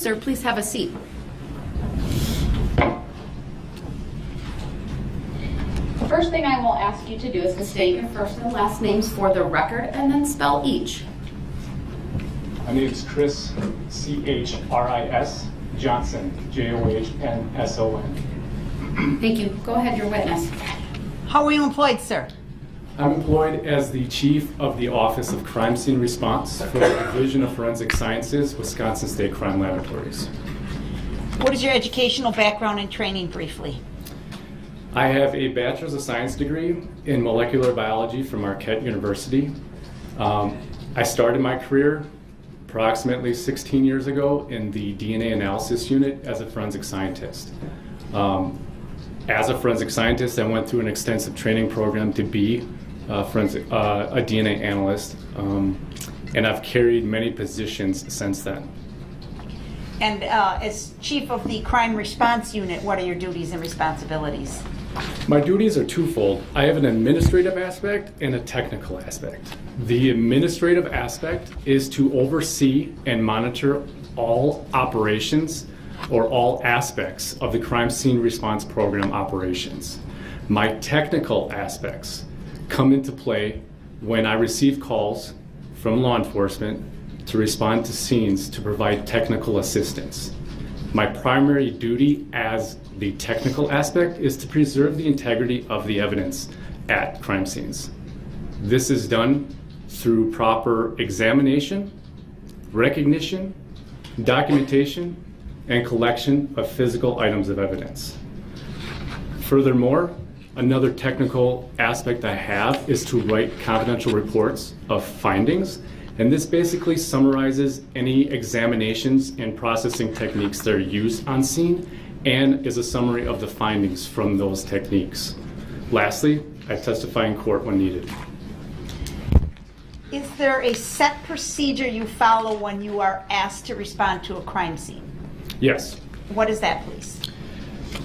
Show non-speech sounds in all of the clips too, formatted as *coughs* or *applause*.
sir. Please have a seat. The First thing I will ask you to do is to state your first and last names for the record and then spell each. My name is Chris, C-H-R-I-S, Johnson, J-O-H-N-S-O-N. Thank you. Go ahead, your witness. How are you employed, sir? I'm employed as the Chief of the Office of Crime Scene Response for the Division of Forensic Sciences, Wisconsin State Crime Laboratories. What is your educational background and training briefly? I have a Bachelor's of Science degree in molecular biology from Marquette University. Um, I started my career approximately 16 years ago in the DNA analysis unit as a forensic scientist. Um, as a forensic scientist, I went through an extensive training program to be a, forensic, uh, a DNA analyst, um, and I've carried many positions since then. And uh, as chief of the crime response unit, what are your duties and responsibilities? My duties are twofold. I have an administrative aspect and a technical aspect. The administrative aspect is to oversee and monitor all operations or all aspects of the crime scene response program operations. My technical aspects come into play when I receive calls from law enforcement to respond to scenes to provide technical assistance. My primary duty as the technical aspect is to preserve the integrity of the evidence at crime scenes. This is done through proper examination, recognition, documentation, and collection of physical items of evidence. Furthermore, another technical aspect I have is to write confidential reports of findings, and this basically summarizes any examinations and processing techniques that are used on scene and is a summary of the findings from those techniques. Lastly, I testify in court when needed. Is there a set procedure you follow when you are asked to respond to a crime scene? Yes. What is that, please?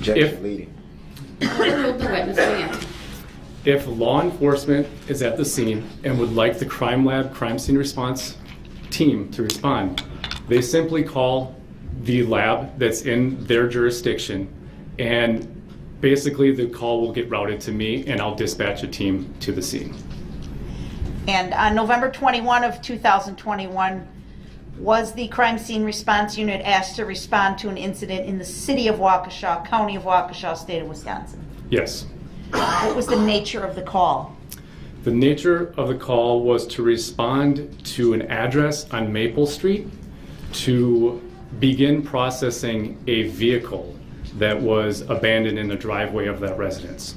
If- leading. Overruled, the witness may. If law enforcement is at the scene and would like the crime lab crime scene response team to respond, they simply call the lab that's in their jurisdiction and basically the call will get routed to me and I'll dispatch a team to the scene. And on November 21 of 2021, was the crime scene response unit asked to respond to an incident in the city of Waukesha, county of Waukesha, state of Wisconsin? Yes. What was the nature of the call? The nature of the call was to respond to an address on Maple Street to begin processing a vehicle that was abandoned in the driveway of that residence.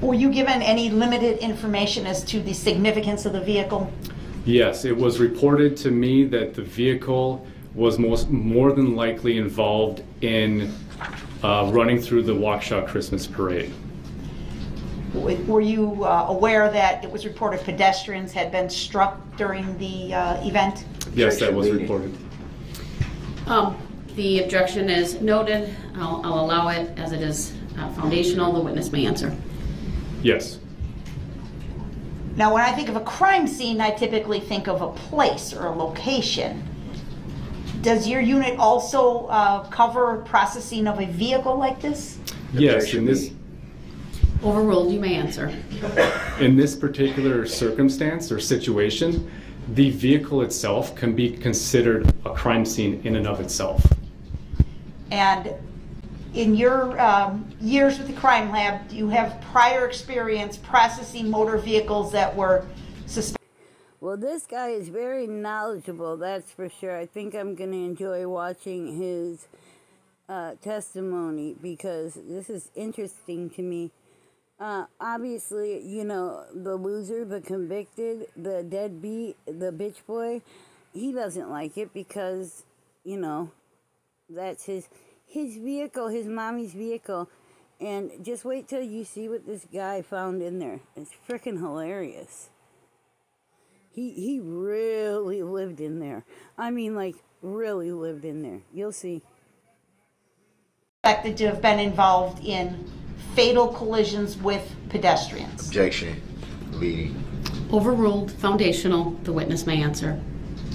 Were you given any limited information as to the significance of the vehicle? Yes, it was reported to me that the vehicle was most, more than likely involved in uh, running through the Waukesha Christmas parade. Were you uh, aware that it was reported pedestrians had been struck during the uh, event? Yes, that was reported. Um, The objection is noted. I'll I'll allow it as it is uh, foundational. The witness may answer. Yes. Now, when I think of a crime scene, I typically think of a place or a location. Does your unit also uh, cover processing of a vehicle like this? Yes, in this. Overruled, you may answer. in this particular circumstance or situation, the vehicle itself can be considered a crime scene in and of itself. And in your um, years with the crime lab, do you have prior experience processing motor vehicles that were suspected? Well, this guy is very knowledgeable, that's for sure. I think I'm going to enjoy watching his uh, testimony because this is interesting to me. Uh, obviously, you know, the loser, the convicted, the deadbeat, the bitch boy, he doesn't like it because, you know, that's his his vehicle, his mommy's vehicle. And just wait till you see what this guy found in there. It's freaking hilarious. He he really lived in there. I mean like really lived in there. You'll see. to have been involved in fatal collisions with pedestrians? Objection leading. Overruled, foundational. The witness may answer.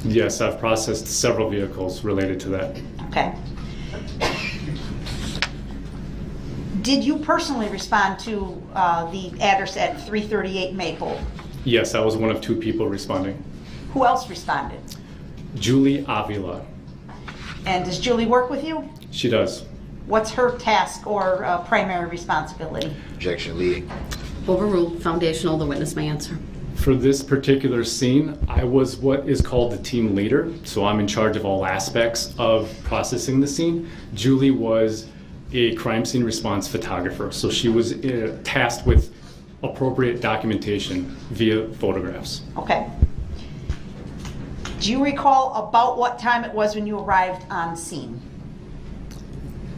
Yes, I've processed several vehicles related to that. Okay. Did you personally respond to uh, the address at 338 Maple? Yes, I was one of two people responding. Who else responded? Julie Avila. And does Julie work with you? She does. What's her task or uh, primary responsibility? Objection leading. Overruled, foundational, the witness may answer. For this particular scene, I was what is called the team leader, so I'm in charge of all aspects of processing the scene. Julie was a crime scene response photographer, so she was uh, tasked with appropriate documentation via photographs. Okay. Do you recall about what time it was when you arrived on scene?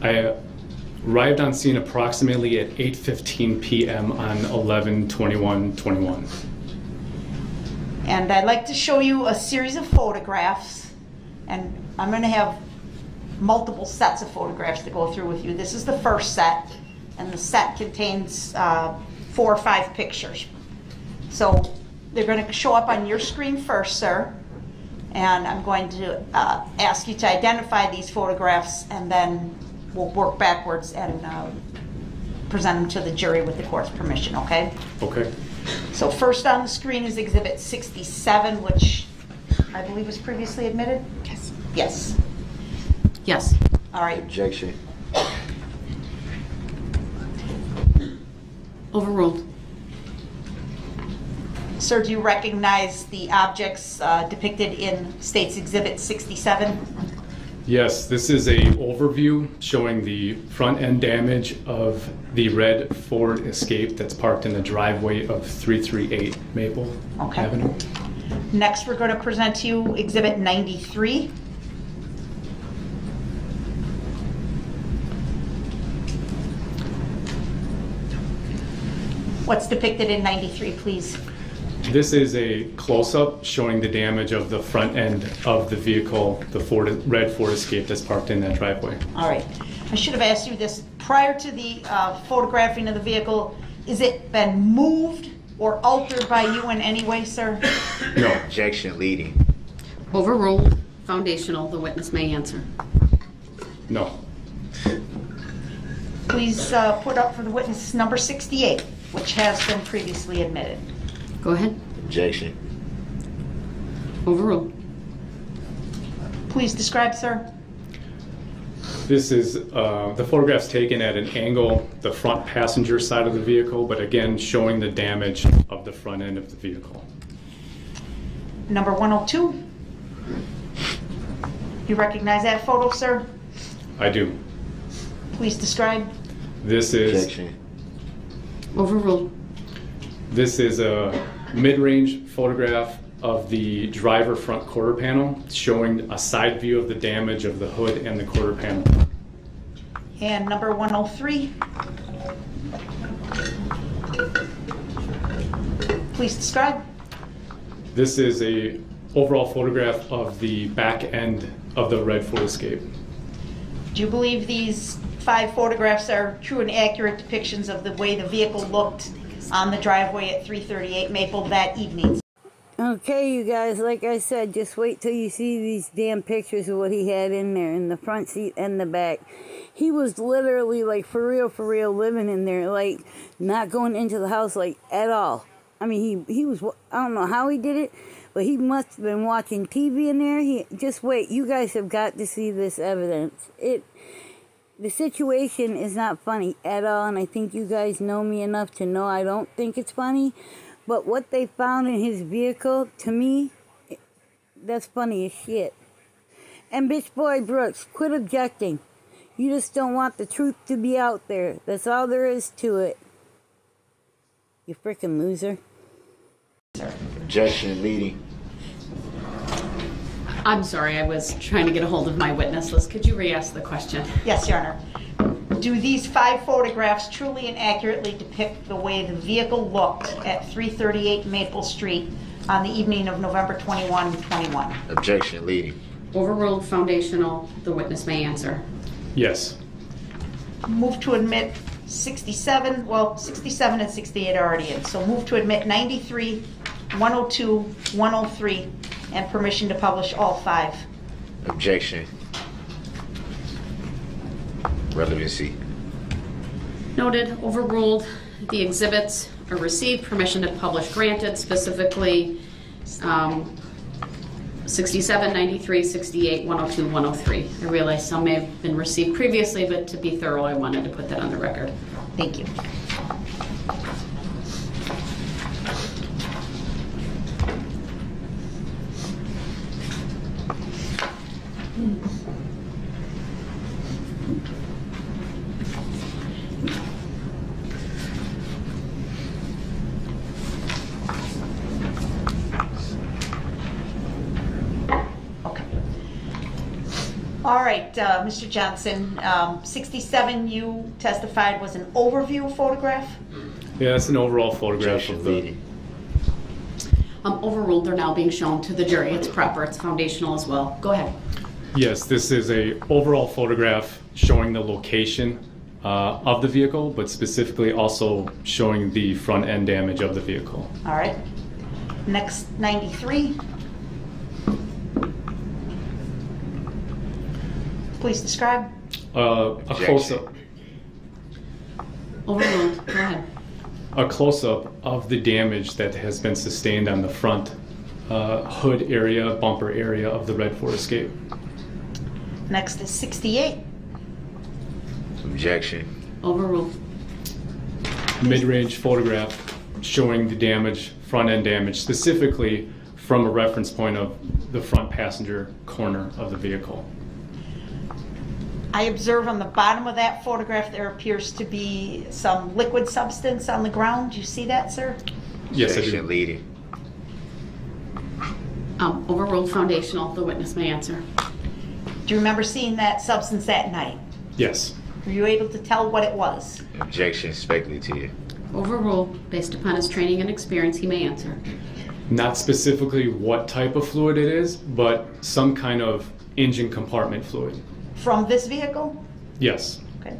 I arrived on scene approximately at 8:15 p.m. on 11/21/21. And I'd like to show you a series of photographs, and I'm going to have multiple sets of photographs to go through with you. This is the first set, and the set contains uh, four or five pictures. So they're going to show up on your screen first, sir, and I'm going to uh, ask you to identify these photographs, and then we'll work backwards and uh, present them to the jury with the court's permission, okay? Okay. So first on the screen is Exhibit 67, which I believe was previously admitted? Yes. Yes. Yes. All right. Objection. Overruled. Sir, do you recognize the objects uh, depicted in State's Exhibit 67? Yes, this is a overview showing the front end damage of the red Ford Escape that's parked in the driveway of 338 Maple Okay. Avenue. Next, we're going to present to you Exhibit 93. What's depicted in 93, please? This is a close-up showing the damage of the front end of the vehicle, the Ford, red Ford Escape that's parked in that driveway. All right. I should have asked you this prior to the uh, photographing of the vehicle. Is it been moved or altered by you in any way, sir? No, Objection leading. Overruled, foundational, the witness may answer. no. Please uh, put up for the witness number 68, which has been previously admitted. Go ahead. Objection. Overruled. Please describe, sir. This is, uh, the photograph's taken at an angle, the front passenger side of the vehicle, but again, showing the damage of the front end of the vehicle. Number 102. You recognize that photo, sir? I do. Please describe. This is, Objection. Overruled. this is a mid-range photograph of the driver front quarter panel, showing a side view of the damage of the hood and the quarter panel. And number 103. Please describe. This is a overall photograph of the back end of the red Ford Escape. Do you believe these five photographs are true and accurate depictions of the way the vehicle looked on the driveway at 338 Maple that evening? Okay, you guys, like I said, just wait till you see these damn pictures of what he had in there in the front seat and the back. He was literally like for real, for real living in there, like not going into the house like at all. I mean, he he was I don't know how he did it, but he must have been watching TV in there. He just wait, you guys have got to see this evidence. It the situation is not funny at all, and I think you guys know me enough to know I don't think it's funny. But what they found in his vehicle, to me, that's funny as shit. And bitch boy Brooks, quit objecting. You just don't want the truth to be out there. That's all there is to it. You freaking loser. Objection leading. I'm sorry, I was trying to get a hold of my witness list. Could you re-ask the question? Yes, Your Honor. Do these five photographs truly and accurately depict the way the vehicle looked at 338 Maple Street on the evening of November 21, 21? Objection leading. Overruled, foundational, the witness may answer. Yes. Move to admit 67, well, 67 and 68 are already in, so move to admit 93, 102, 103, and permission to publish all five. Objection. Relevancy. Noted, overruled. The exhibits are received, permission to publish granted, specifically um, 67, 93, 68, 102, 103. I realize some may have been received previously, but to be thorough, I wanted to put that on the record. Thank you. All right, uh, Mr. Johnson, um, 67 you testified was an overview photograph? Yeah, that's an overall photograph of the. leading. Um, Overruled, they're now being shown to the jury. It's proper, it's foundational as well. Go ahead. Yes, this is a overall photograph showing the location uh, of the vehicle, but specifically also showing the front end damage of the vehicle. All right. Next, 93. Please describe. Uh, a Objection. close up. Overruled, go ahead. a close-up of the damage that has been sustained on the front uh, hood area, bumper area of the Red Ford Escape. Next is 68. Objection. Overruled. Mid-range photograph showing the damage, front-end damage, specifically from a reference point of the front passenger corner of the vehicle. I observe on the bottom of that photograph there appears to be some liquid substance on the ground. Do you see that, sir? Yes, I Objection do. leading. Um, Overruled, foundational. The witness may answer. Do you remember seeing that substance that night? Yes. Were you able to tell what it was? Objection speculative. Overruled, based upon his training and experience, he may answer. Not specifically what type of fluid it is, but some kind of engine compartment fluid. From this vehicle? Yes. Okay.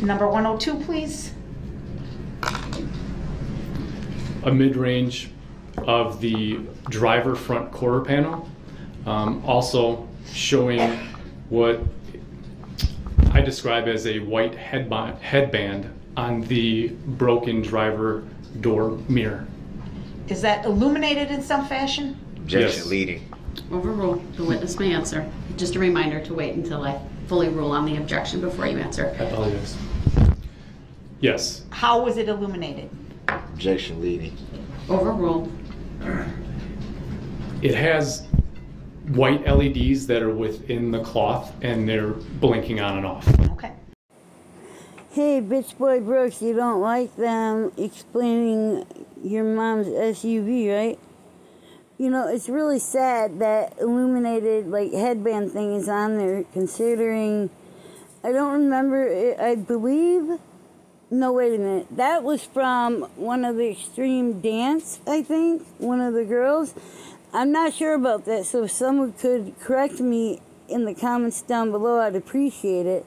Number 102, please. a mid-range of the driver front quarter panel, um, also showing what I describe as a white headband, headband on the broken driver door mirror. Is that illuminated in some fashion? Objection Yes. leading. Overruled, the witness may answer. Just a reminder to wait until I fully rule on the objection before you answer. I apologize. Yes, How was it illuminated? Objection leading. Overruled, it has white LEDs that are within the cloth and they're blinking on and off. Okay. Hey, bitch boy Brooks, you don't like them explaining your mom's SUV, right? You know, it's really sad that illuminated like headband thing is on there considering I don't remember it, I believe no wait a minute. That was from one of the extreme dance, I think, one of the girls. I'm not sure about that, so if someone could correct me in the comments down below, I'd appreciate it.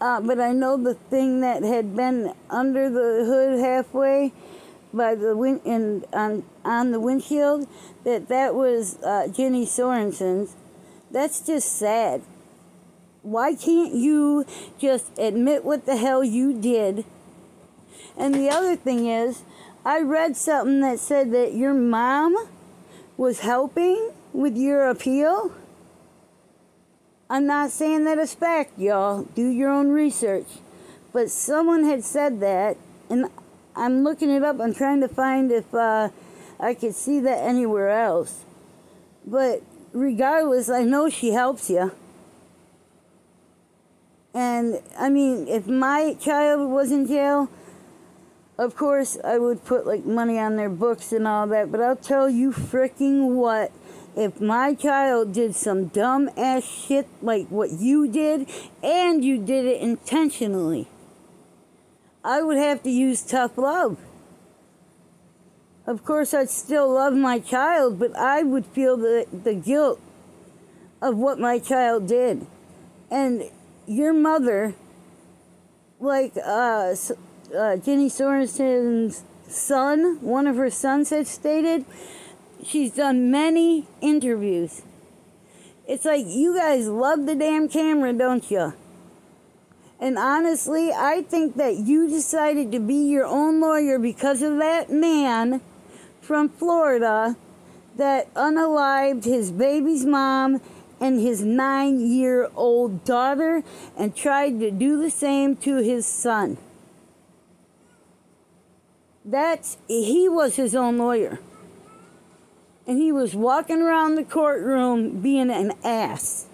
Uh, but I know the thing that had been under the hood halfway by the win- and on on the windshield that that was uh, Ginny Sorenson's. That's just sad. Why can't you just admit what the hell you did? And the other thing is, I read something that said that your mom was helping with your appeal. I'm not saying that it's fact, y'all. Do your own research. But someone had said that, and I'm looking it up. I'm trying to find if uh, I could see that anywhere else. But regardless, I know she helps you. And I mean, if my child was in jail, of course I would put like money on their books and all that. But I'll tell you freaking what if my child did some dumb ass shit like what you did and you did it intentionally, I would have to use tough love. Of course, I'd still love my child, but I would feel the, the guilt of what my child did. And your mother, like uh, uh, Ginny Sorenson's son, one of her sons had stated, she's done many interviews. It's like you guys love the damn camera, don't you? And honestly, I think that you decided to be your own lawyer because of that man from Florida that unalived his baby's mom and his nine year old daughter and tried to do the same to his son. That's, he was his own lawyer. And he was walking around the courtroom being an ass.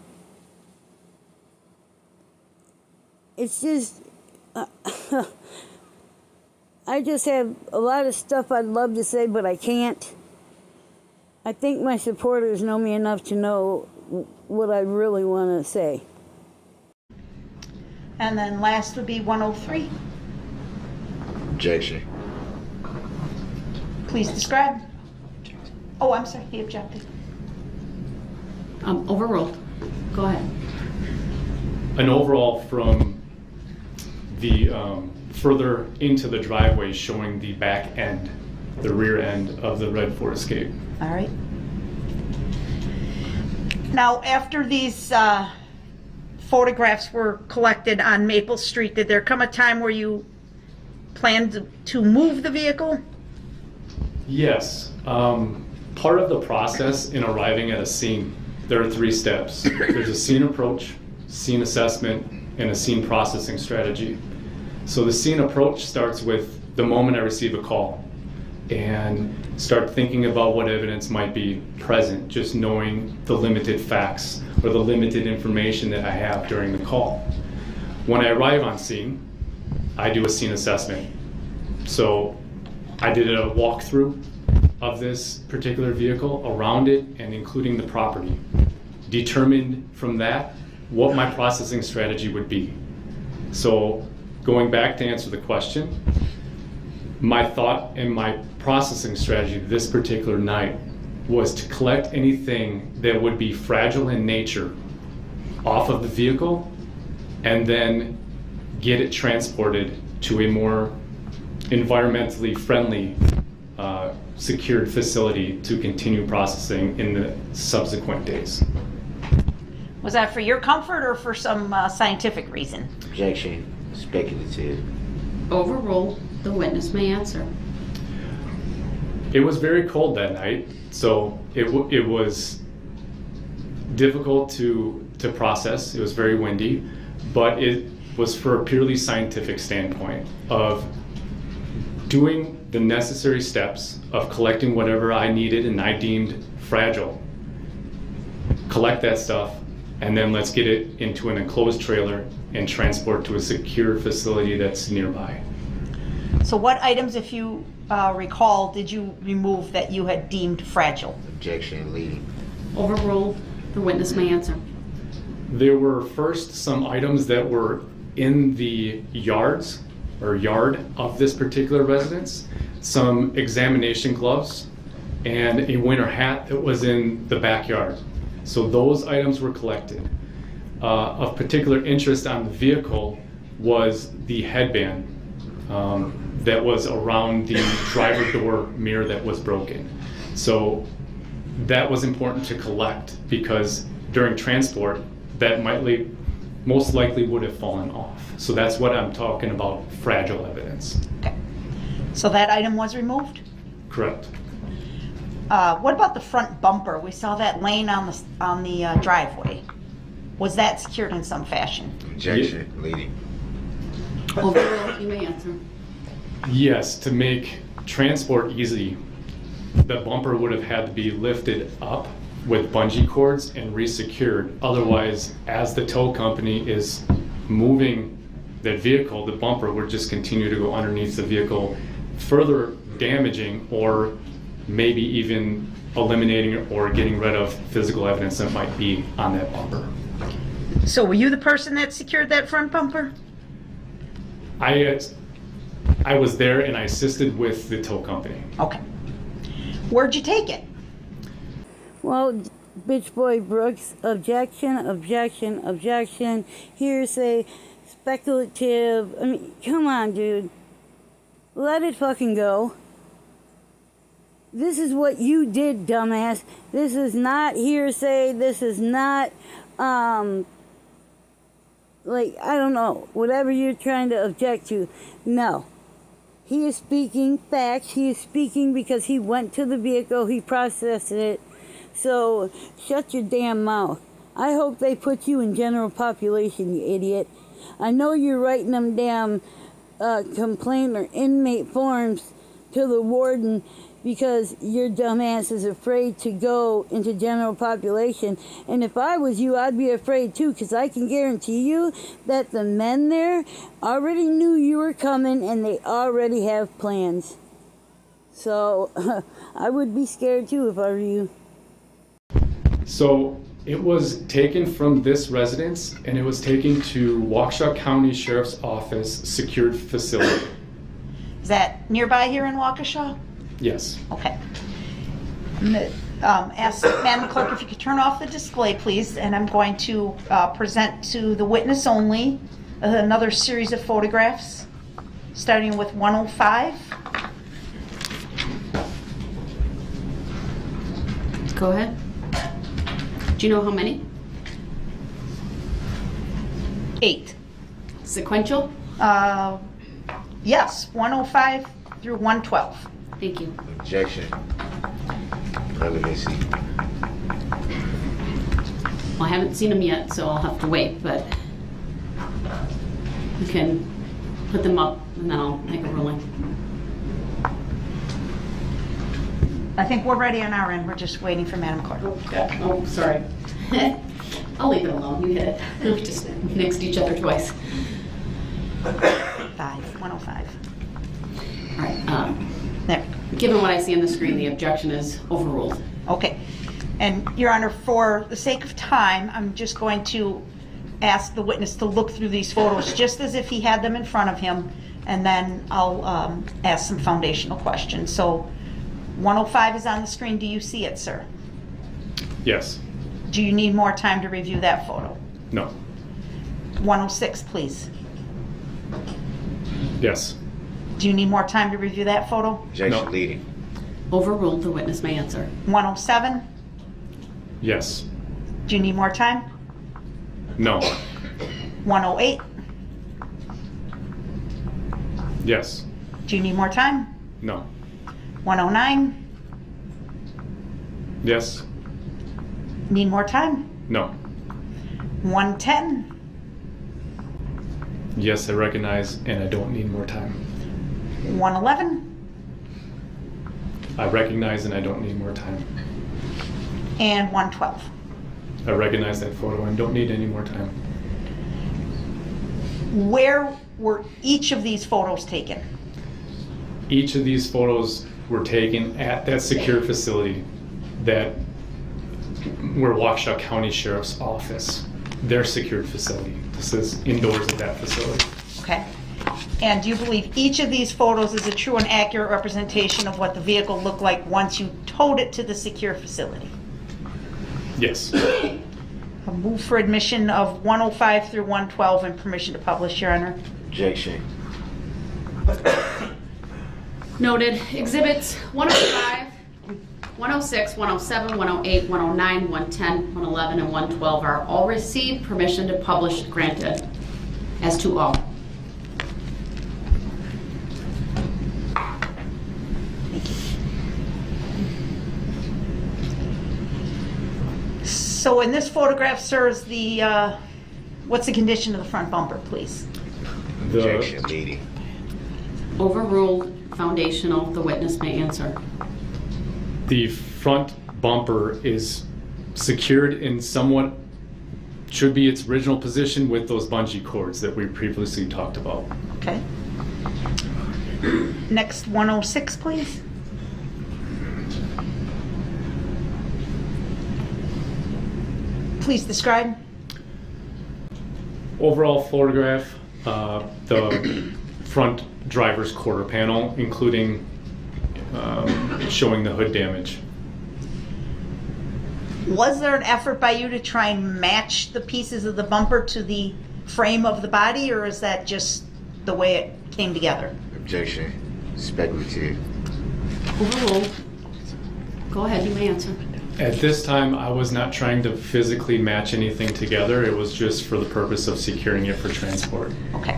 It's just, uh, *laughs* I just have a lot of stuff I'd love to say, but I can't. I think my supporters know me enough to know what I really want to say. And then last would be 103. Objection. Please describe. Oh, I'm sorry, he objected. Um, overruled. Go ahead. An overall from the um, further into the driveway showing the back end, the rear end of the red Ford Escape. All right. Now, after these uh, photographs were collected on Maple Street, did there come a time where you planned to move the vehicle? Yes. Um, part of the process in arriving at a scene, there are three steps. There's a scene approach, scene assessment, and a scene processing strategy. So the scene approach starts with the moment I receive a call and start thinking about what evidence might be present, just knowing the limited facts or the limited information that I have during the call. When I arrive on scene, I do a scene assessment. So I did a walkthrough of this particular vehicle around it and including the property. Determined from that what my processing strategy would be. So going back to answer the question, my thought and my processing strategy this particular night was to collect anything that would be fragile in nature off of the vehicle and then get it transported to a more environmentally friendly uh, secured facility to continue processing in the subsequent days. Was that for your comfort or for some uh, scientific reason? Objection. Speculative. Overruled. The witness may answer. It was very cold that night, so it, w- it was difficult to, to process. It was very windy, but it was for a purely scientific standpoint of doing the necessary steps of collecting whatever I needed and I deemed fragile. Collect that stuff, and then let's get it into an enclosed trailer and transport to a secure facility that's nearby. So, what items, if you uh, recall, did you remove that you had deemed fragile? Objection leading. Overruled. The witness may answer. There were first some items that were in the yards or yard of this particular residence, some examination gloves, and a winter hat that was in the backyard. So those items were collected. Uh, of particular interest on the vehicle was the headband um, that was around the driver door mirror that was broken. So that was important to collect because during transport, that might most likely would have fallen off. So that's what I'm talking about fragile evidence. Okay. So, that item was removed? Correct. Uh, what about the front bumper? We saw that laying on the, on the uh, driveway. Was that secured in some fashion? Objection leading. Overruled. You may answer. Yes, to make transport easy, the bumper would have had to be lifted up with bungee cords and resecured. Otherwise, as the tow company is moving the vehicle, the bumper would just continue to go underneath the vehicle, further damaging or maybe even eliminating or getting rid of physical evidence that might be on that bumper. So, were you the person that secured that front bumper? I, uh, I was there and I assisted with the tow company. Okay. Where'd you take it? Well, bitch boy Brooks, objection, objection, objection, hearsay, speculative. I mean, come on, dude. Let it fucking go. this is what you did, dumbass. This is not hearsay. This is not, um, like, I don't know, whatever you're trying to object to. No. He is speaking facts. He is speaking because he went to the vehicle, he processed it. So shut your damn mouth. I hope they put you in general population, you idiot. I know you're writing them damn uh, complaint or inmate forms to the warden because your dumbass is afraid to go into general population. And if I was you, I'd be afraid too because I can guarantee you that the men there already knew you were coming and they already have plans. So *laughs* I would be scared too if I were you. So it was taken from this residence and it was taken to Waukesha County Sheriff's Office secured facility. Is that nearby here in Waukesha? Yes. Okay. I'm gonna, Um, ask Madam Clerk if you could turn off the display, please, and I'm going to uh, present to the witness only another series of photographs, starting with 105. Go ahead. Do you know how many? Eight. Sequential? Uh, Yes, 105 through 112. Thank you. Objection. Relevancy. Well, I haven't seen them yet, so I'll have to wait, but you can put them up and then I'll make a ruling. I think we're ready on our end, we're just waiting for Madam Clerk. Oh, sorry. *laughs* I'll leave it alone, you hit it. *laughs* We just nixed each other twice. Five, 105. All right, um, There. Given what I see on the screen, the objection is overruled. Okay. And Your Honor, for the sake of time, I'm just going to ask the witness to look through these photos just as if he had them in front of him, and then I'll um, ask some foundational questions. So 105 is on the screen. Do you see it, sir? Yes. Do you need more time to review that photo? No. 106, please. Yes. Do you need more time to review that photo? Objection No. leading. Overruled, the witness may answer. 107, Yes. do you need more time? No. 108, Yes. do you need more time? No. 109, Yes. need more time? No. 110, Yes, I recognize, and I don't need more time. 111, I recognize, and I don't need more time. and 112. I recognize that photo and don't need any more time. Where were each of these photos taken? Each of these photos were taken at that secure facility that where Waukesha County Sheriff's Office, their secured facility. This is indoors at that facility. Okay. And do you believe each of these photos is a true and accurate representation of what the vehicle looked like once you towed it to the secure facility? Yes. A move for admission of 105 through 112 and permission to publish, Your Honor. Objection. Noted. Exhibits 105, 106, 107, 108, 109, 110, 111, and 112 are all received. Permission to publish granted as to all. So in this photograph, sir, is the, uh, what's the condition of the front bumper, please? Objection The. Overruled. Foundational. The witness may answer. the front bumper is secured in somewhat should be its original position with those bungee cords that we previously talked about. Okay. Next, 106, please. Please describe. Overall photograph, uh, the front driver's quarter panel, including um, showing the hood damage. Was there an effort by you to try and match the pieces of the bumper to the frame of the body, or is that just the way it came together? Objection. Speculative. Overruled. Go ahead, you may answer. At this time, I was not trying to physically match anything together. It was just for the purpose of securing it for transport. Okay.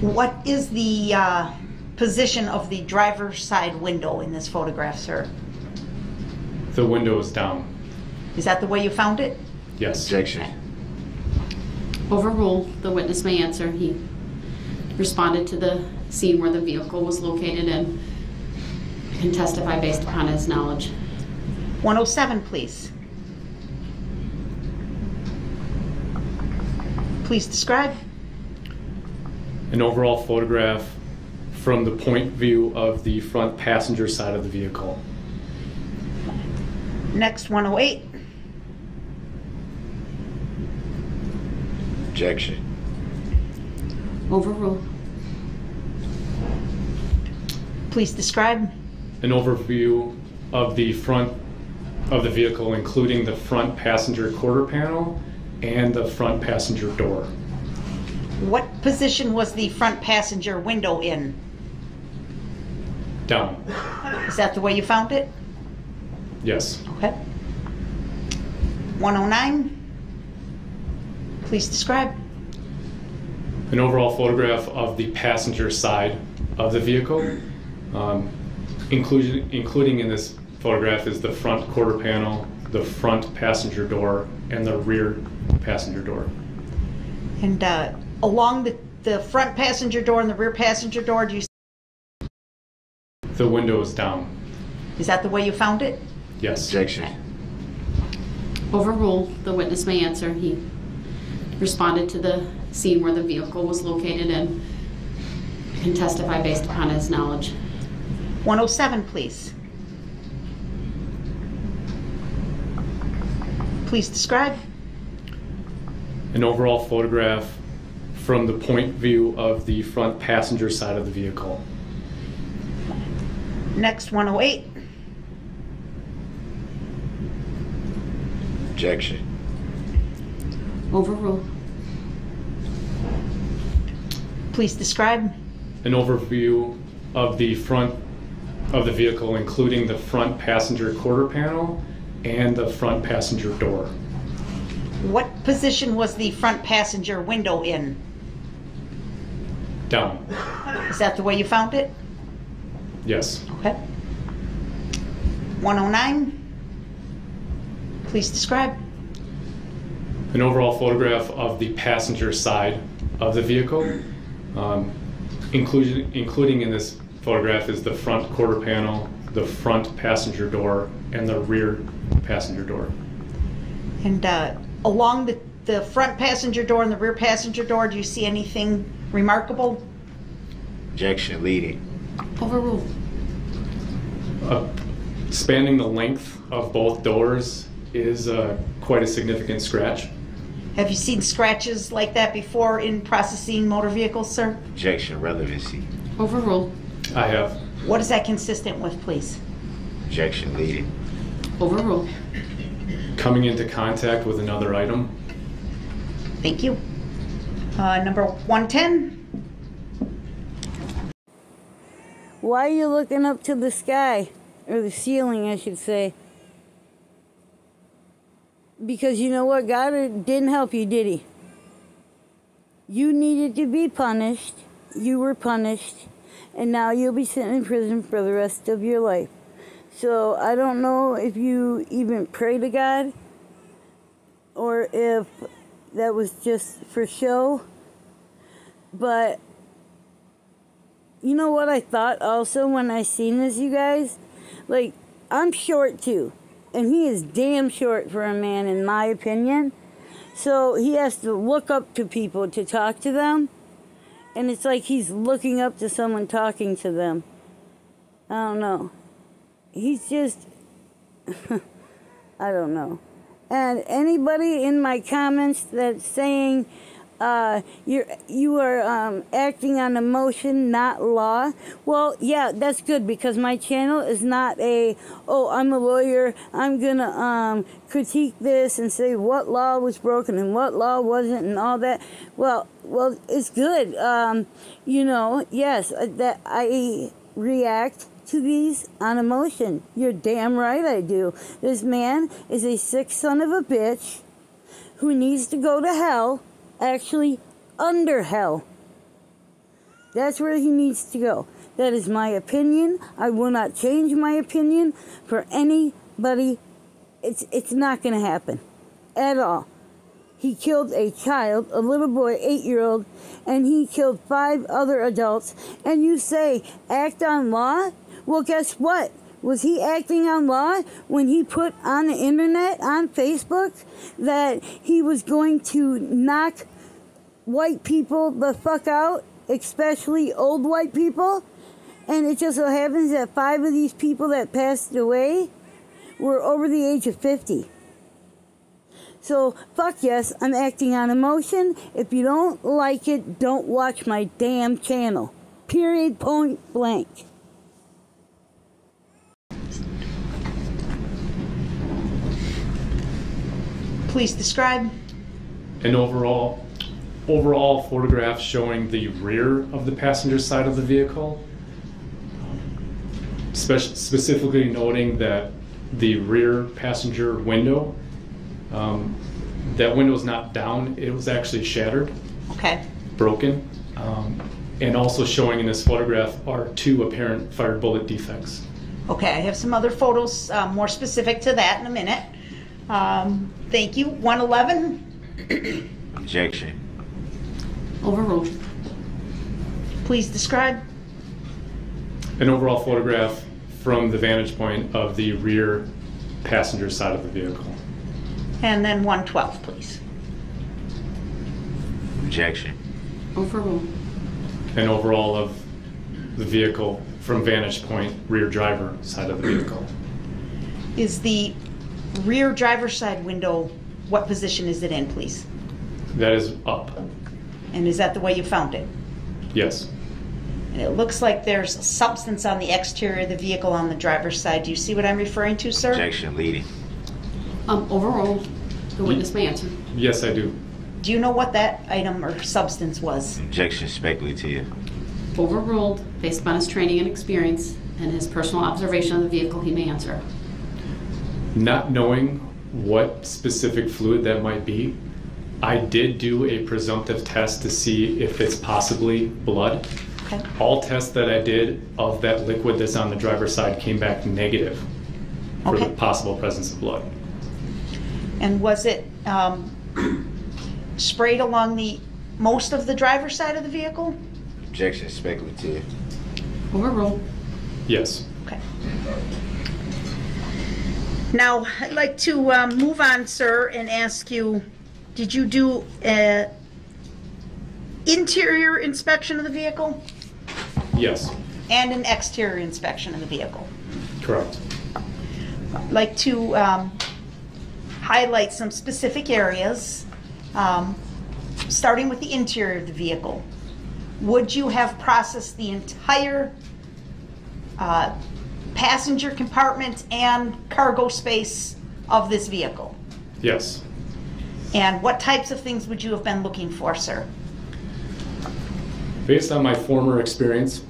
What is the uh, position of the driver's side window in this photograph, sir? The window is down. Is that the way you found it? Yes. Objection. Overruled, the witness may answer. He responded to the scene where the vehicle was located and can testify based upon his knowledge. 107, please. Please describe. An overall photograph from the point view of the front passenger side of the vehicle. Next, 108. Objection. Overruled. Please describe. An overview of the front of the vehicle, including the front passenger quarter panel and the front passenger door. What position was the front passenger window in? Down. Is that the way you found it? Yes. Okay. 109. Please describe. An overall photograph of the passenger side of the vehicle. Um, including, including in this photograph is the front quarter panel, the front passenger door, and the rear passenger door. And uh, along the, the front passenger door and the rear passenger door, do you, see? The window is down. is that the way you found it? Yes. Objection. Overruled, the witness may answer. He responded to the scene where the vehicle was located and can testify based upon his knowledge. 107, please. Please describe. An overall photograph from the point view of the front passenger side of the vehicle. Next, 108. Objection. Overruled. Please describe. An overview of the front of the vehicle, including the front passenger quarter panel and the front passenger door. What position was the front passenger window in? Down. Is that the way you found it? Yes. Okay. 109. Please describe. An overall photograph of the passenger side of the vehicle. Um, including, including in this photograph is the front quarter panel, the front passenger door, and the rear passenger door. And uh, along the, the front passenger door and the rear passenger door, do you see anything remarkable? Objection. Leading. Overruled. Uh, spanning the length of both doors is uh, quite a significant scratch. Have you seen scratches like that before in processing motor vehicles, sir? Objection. Relevancy. Overruled. I have. What is that consistent with, please? Objection. Leading. Overruled. Coming into contact with another item. Thank you. Uh, number 110. Why are you looking up to the sky? Or the ceiling, I should say. Because you know what? God didn't help you, did he? You needed to be punished. You were punished. And now you'll be sitting in prison for the rest of your life. So I don't know if you even pray to God or if that was just for show. But you know what I thought also when I seen this, you guys? Like, I'm short too. And he is damn short for a man, in my opinion. So he has to look up to people to talk to them. And it's like he's looking up to someone talking to them. I don't know. He's just. *laughs* I don't know. And anybody in my comments that's saying uh, you're you are um, acting on emotion, not law. Well, yeah, that's good because my channel is not a oh I'm a lawyer. I'm gonna um, critique this and say what law was broken and what law wasn't and all that. Well, well, it's good. Um, you know, yes, uh, that I react to these on emotion. You're damn right I do. This man is a sick son of a bitch who needs to go to hell, actually, under hell. That's where he needs to go. That is my opinion. I will not change my opinion for anybody. It's, it's not going to happen at all. He killed a child, a little boy, eight year old, and he killed five other adults. And you say, act on law? Well, guess what? Was he acting on law when he put on the internet, on Facebook, that he was going to knock white people the fuck out, especially old white people? And it just so happens that five of these people that passed away were over the age of 50. So, fuck yes, I'm acting on emotion. If you don't like it, don't watch my damn channel. Period, point blank. Please describe. An overall, overall photograph showing the rear of the passenger side of the vehicle. Spec- specifically noting that the rear passenger window, um, that window is not down, it was actually shattered, Okay. broken. Um, and also showing in this photograph are two apparent fired bullet defects. Okay, I have some other photos uh, more specific to that in a minute. Um, thank you. 111, Objection. Overruled. please describe. An overall photograph from the vantage point of the rear passenger side of the vehicle. And then 112, please. Objection. Overruled. An overall of the vehicle from vantage point rear driver side of the vehicle. Is the rear driver's side window, what position is it in, please? That is up. And is that the way you found it? Yes. And it looks like there's substance on the exterior of the vehicle on the driver's side. Do you see what I'm referring to, sir? Objection leading. Um, overruled. The witness may answer. Yes, I do. Do you know what that item or substance was? Objection speculative. Overruled. Based upon his training and experience and his personal observation of the vehicle, he may answer. Not knowing what specific fluid that might be, I did do a presumptive test to see if it's possibly blood. Okay. All tests that I did of that liquid that's on the driver's side came back negative for the possible presence of blood. And was it um, sprayed along the most of the driver's side of the vehicle? Objection speculative. Overruled. Yes. Okay. Now, I'd like to um, move on, sir, and ask you, did you do a interior inspection of the vehicle Yes. and an exterior inspection of the vehicle? Correct. I'd like to um, highlight some specific areas, um, starting with the interior of the vehicle. Would you have processed the entire uh, passenger compartment and cargo space of this vehicle? Yes. And what types of things would you have been looking for, sir? Based on my former experience,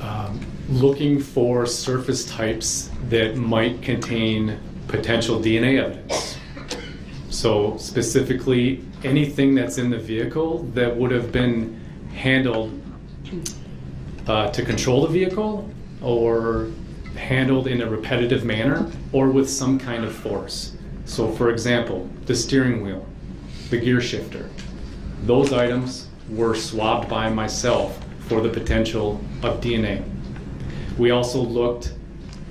um, looking for surface types that might contain potential DNA evidence. So, specifically, anything that's in the vehicle that would have been handled uh, to control the vehicle or handled in a repetitive manner or with some kind of force. So, for example, the steering wheel, the gear shifter, those items were swabbed by myself for the potential of DNA. We also looked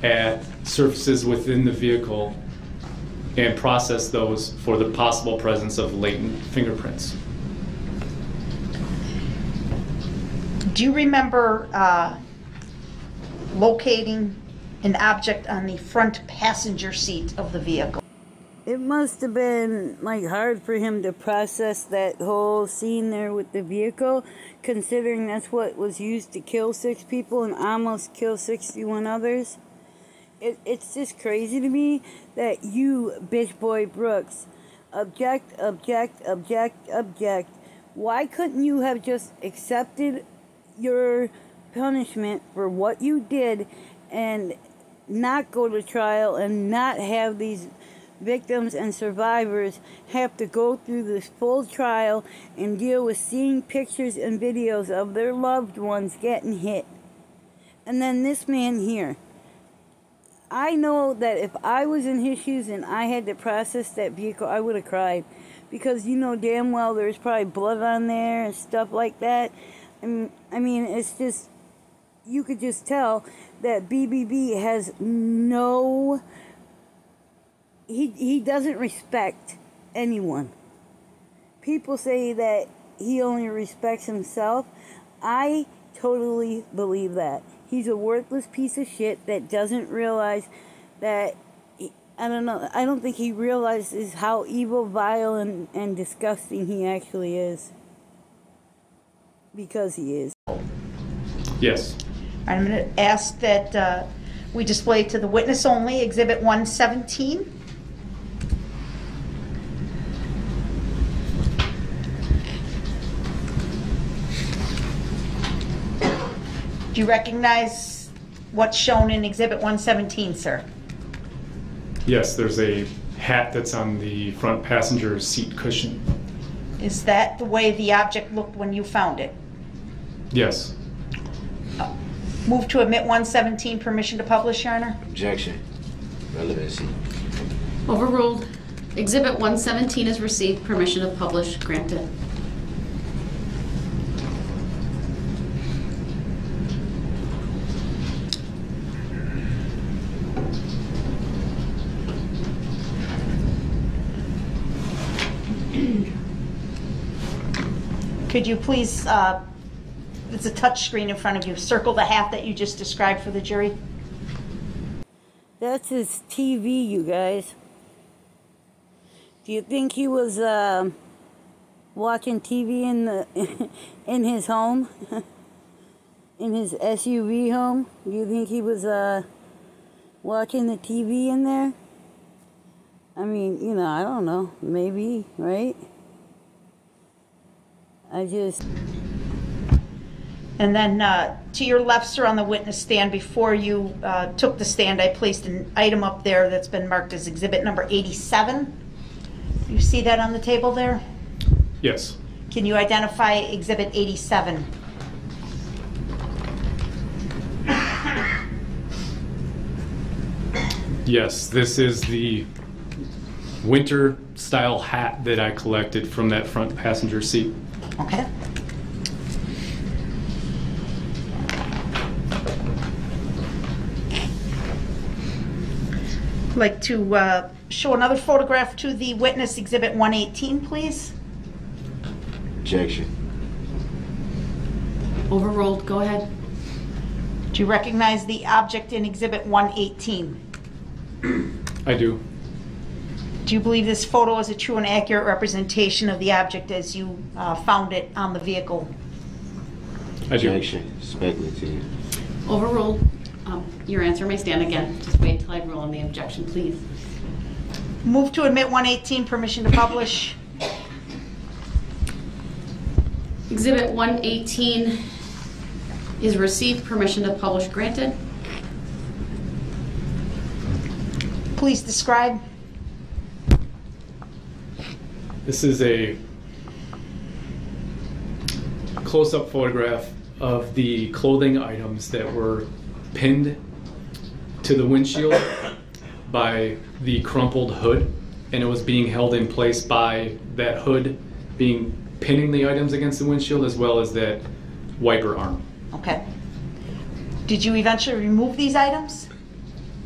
at surfaces within the vehicle and processed those for the possible presence of latent fingerprints. Do you remember uh, locating an object on the front passenger seat of the vehicle? It must have been like hard for him to process that whole scene there with the vehicle, considering that's what was used to kill six people and almost kill 61 others. It, it's just crazy to me that you, bitch boy Brooks, object, object, object, object. Why couldn't you have just accepted your punishment for what you did and not go to trial and not have these victims and survivors have to go through this full trial and deal with seeing pictures and videos of their loved ones getting hit. And then this man here. I know that if I was in his shoes and I had to process that vehicle, I would have cried. Because you know damn well there's probably blood on there and stuff like that. I mean, I mean it's just, you could just tell that BBB has no, he, he doesn't respect anyone. People say that he only respects himself. I totally believe that. He's a worthless piece of shit that doesn't realize that. I don't know. I don't think he realizes how evil, vile, and, and disgusting he actually is. Because he is. Yes. I'm going to ask that uh, we display to the witness only Exhibit 117. Do you recognize what's shown in Exhibit 117, sir? Yes, there's a hat that's on the front passenger seat cushion. Is that the way the object looked when you found it? Yes. Move to admit 117, permission to publish, Your Honor? Objection. Relevancy. Overruled. Exhibit 117 is received, permission to publish granted. Could you please, uh, it's a touch screen in front of you, circle the hat that you just described for the jury? That's his TV, you guys. Do you think he was uh, watching TV in the *laughs* in his home, *laughs* in his SUV home? Do you think he was uh, watching the TV in there? I mean, you know, I don't know. Maybe, right? I just. And then uh, to your left, sir, on the witness stand, before you uh, took the stand, I placed an item up there that's been marked as exhibit number 87. You see that on the table there? Yes. Can you identify exhibit 87? Yes, this is the winter style hat that I collected from that front passenger seat. Okay. Like to uh, show another photograph to the witness, exhibit 118, please? Objection. Overruled. Go ahead. Do you recognize the object in exhibit 118? I do. Do you believe this photo is a true and accurate representation of the object as you uh, found it on the vehicle? I do. Objection. Speculative. Overruled. Um, Your answer may stand again. Just wait until I rule on the objection, please. Move to admit 118, permission to publish. Exhibit 118 is received, permission to publish granted. Please describe. This is a close up photograph of the clothing items that were pinned to the windshield by the crumpled hood, and it was being held in place by that hood being pinning the items against the windshield as well as that wiper arm. Okay. Did you eventually remove these items?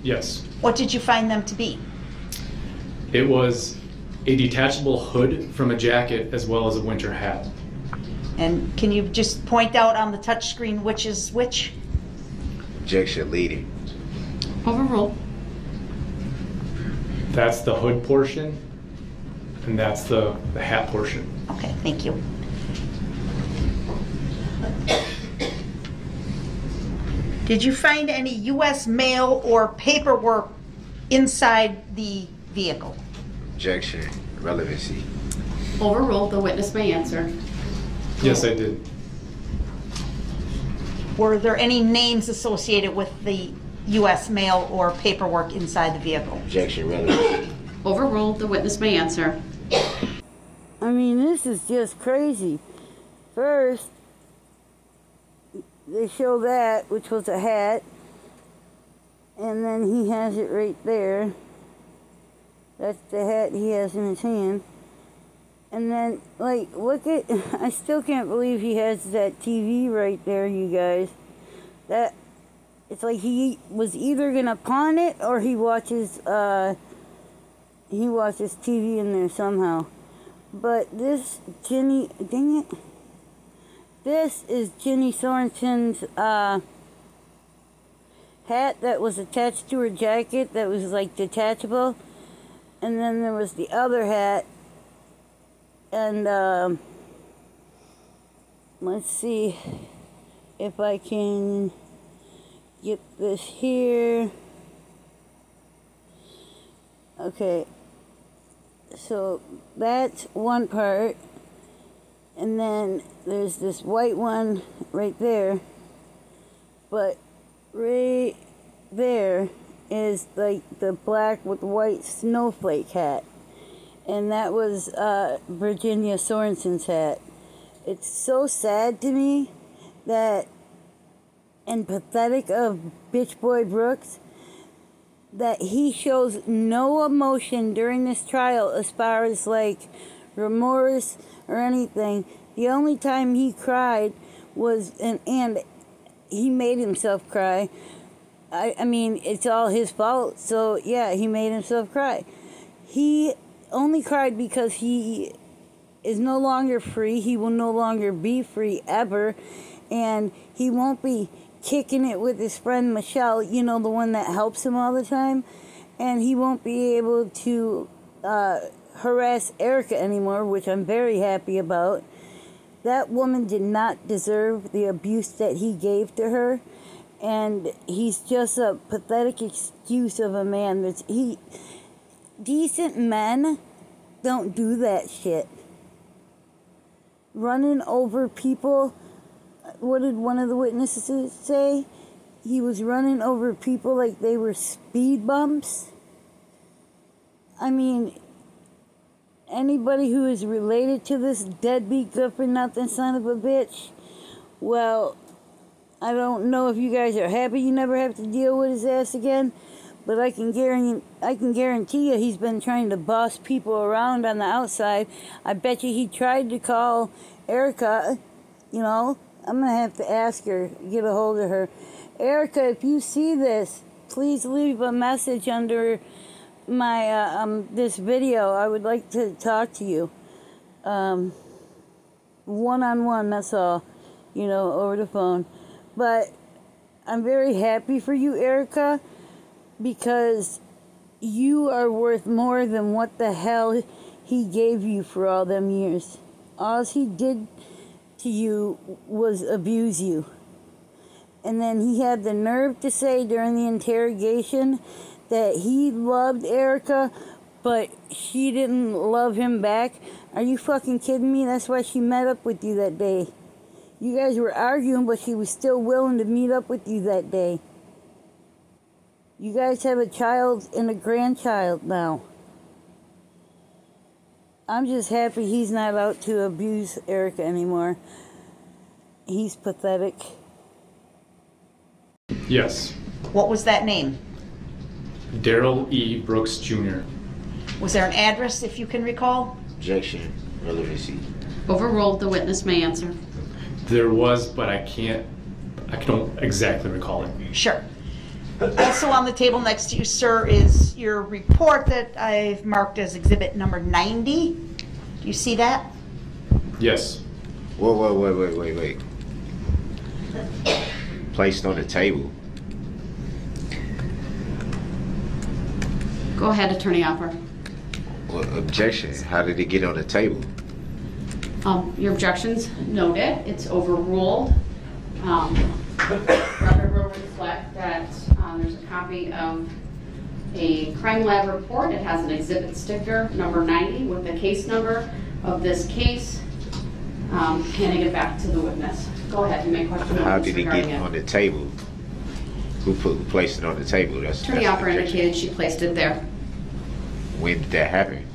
Yes. What did you find them to be? It was a detachable hood from a jacket as well as a winter hat. And can you just point out on the touch screen which is which? Objection. Leading. Overruled. That's the hood portion, and that's the, the hat portion. Okay, thank you. Did you find any U.S. mail or paperwork inside the vehicle? Objection. Relevancy. Overruled. The witness may answer. Yes, I did. Were there any names associated with the US mail or paperwork inside the vehicle? Objection, relevancy. Overruled, the witness may answer. I mean, this is just crazy. First, they show that, which was a hat, and then he has it right there. That's the hat he has in his hand. And then, like, look at, *laughs* I still can't believe he has that TV right there, you guys. That, it's like he was either gonna pawn it or he watches, uh, he watches TV in there somehow. But this Ginny, dang it. This is Ginny Sorenson's uh, hat that was attached to her jacket that was like detachable. And then there was the other hat. And um, let's see if I can get this here. Okay, so that's one part. And then there's this white one right there. But right there is like the black with white snowflake hat and that was uh, virginia sorenson's hat it's so sad to me that and pathetic of bitch boy brooks that he shows no emotion during this trial as far as like remorse or anything. The only time he cried was and and he made himself cry. I I mean it's all his fault. So yeah, he made himself cry. He only cried because he is no longer free. He will no longer be free ever and he won't be kicking it with his friend Michelle, you know, the one that helps him all the time. And he won't be able to uh, harass Erica anymore, which I'm very happy about. That woman did not deserve the abuse that he gave to her. And he's just a pathetic excuse of a man. That's he decent men don't do that shit. Running over people what did one of the witnesses say? He was running over people like they were speed bumps. I mean, anybody who is related to this deadbeat good for nothing son of a bitch, well, I don't know if you guys are happy you never have to deal with his ass again, but I can guarantee I can guarantee you he's been trying to boss people around on the outside. I bet you he tried to call Erica, you know, I'm gonna have to ask her, get a hold of her. Erica, if you see this, please leave a message under my uh, um this video. I would like to talk to you, um, one on one. That's all, you know, over the phone. But I'm very happy for you, Erica, because you are worth more than what the hell he gave you for all them years. All he did to you was abuse you. And then he had the nerve to say during the interrogation that he loved Erica, but she didn't love him back. Are you fucking kidding me? That's why she met up with you that day. You guys were arguing, but she was still willing to meet up with you that day. You guys have a child and a grandchild now. I'm just happy he's not out to abuse Erica anymore. He's pathetic. Yes. What was that name? Darrell E. Brooks Jr. Was there an address, if you can recall? Objection, relevancy. Overruled, the witness may answer. There was, but I can't, I don't exactly recall it. Sure. Also on the table next to you, sir, is your report that I've marked as exhibit number 90. Do you see that? Yes. Whoa, whoa, wait, wait, wait, wait. Placed on the table. Go ahead, Attorney Opper. Well, objection. How did it get on the table? Um, your objections noted, it's overruled. Um, record will reflect that, um, there's a copy of a crime lab report. It has an exhibit sticker, number 90, with the case number of this case. Um, handing it back to the witness. Go ahead, you may question the How witness did it regarding get on the table? Who put, placed it on the table? That's, Attorney that's Opper the objection. indicated she placed it there. When did that happen?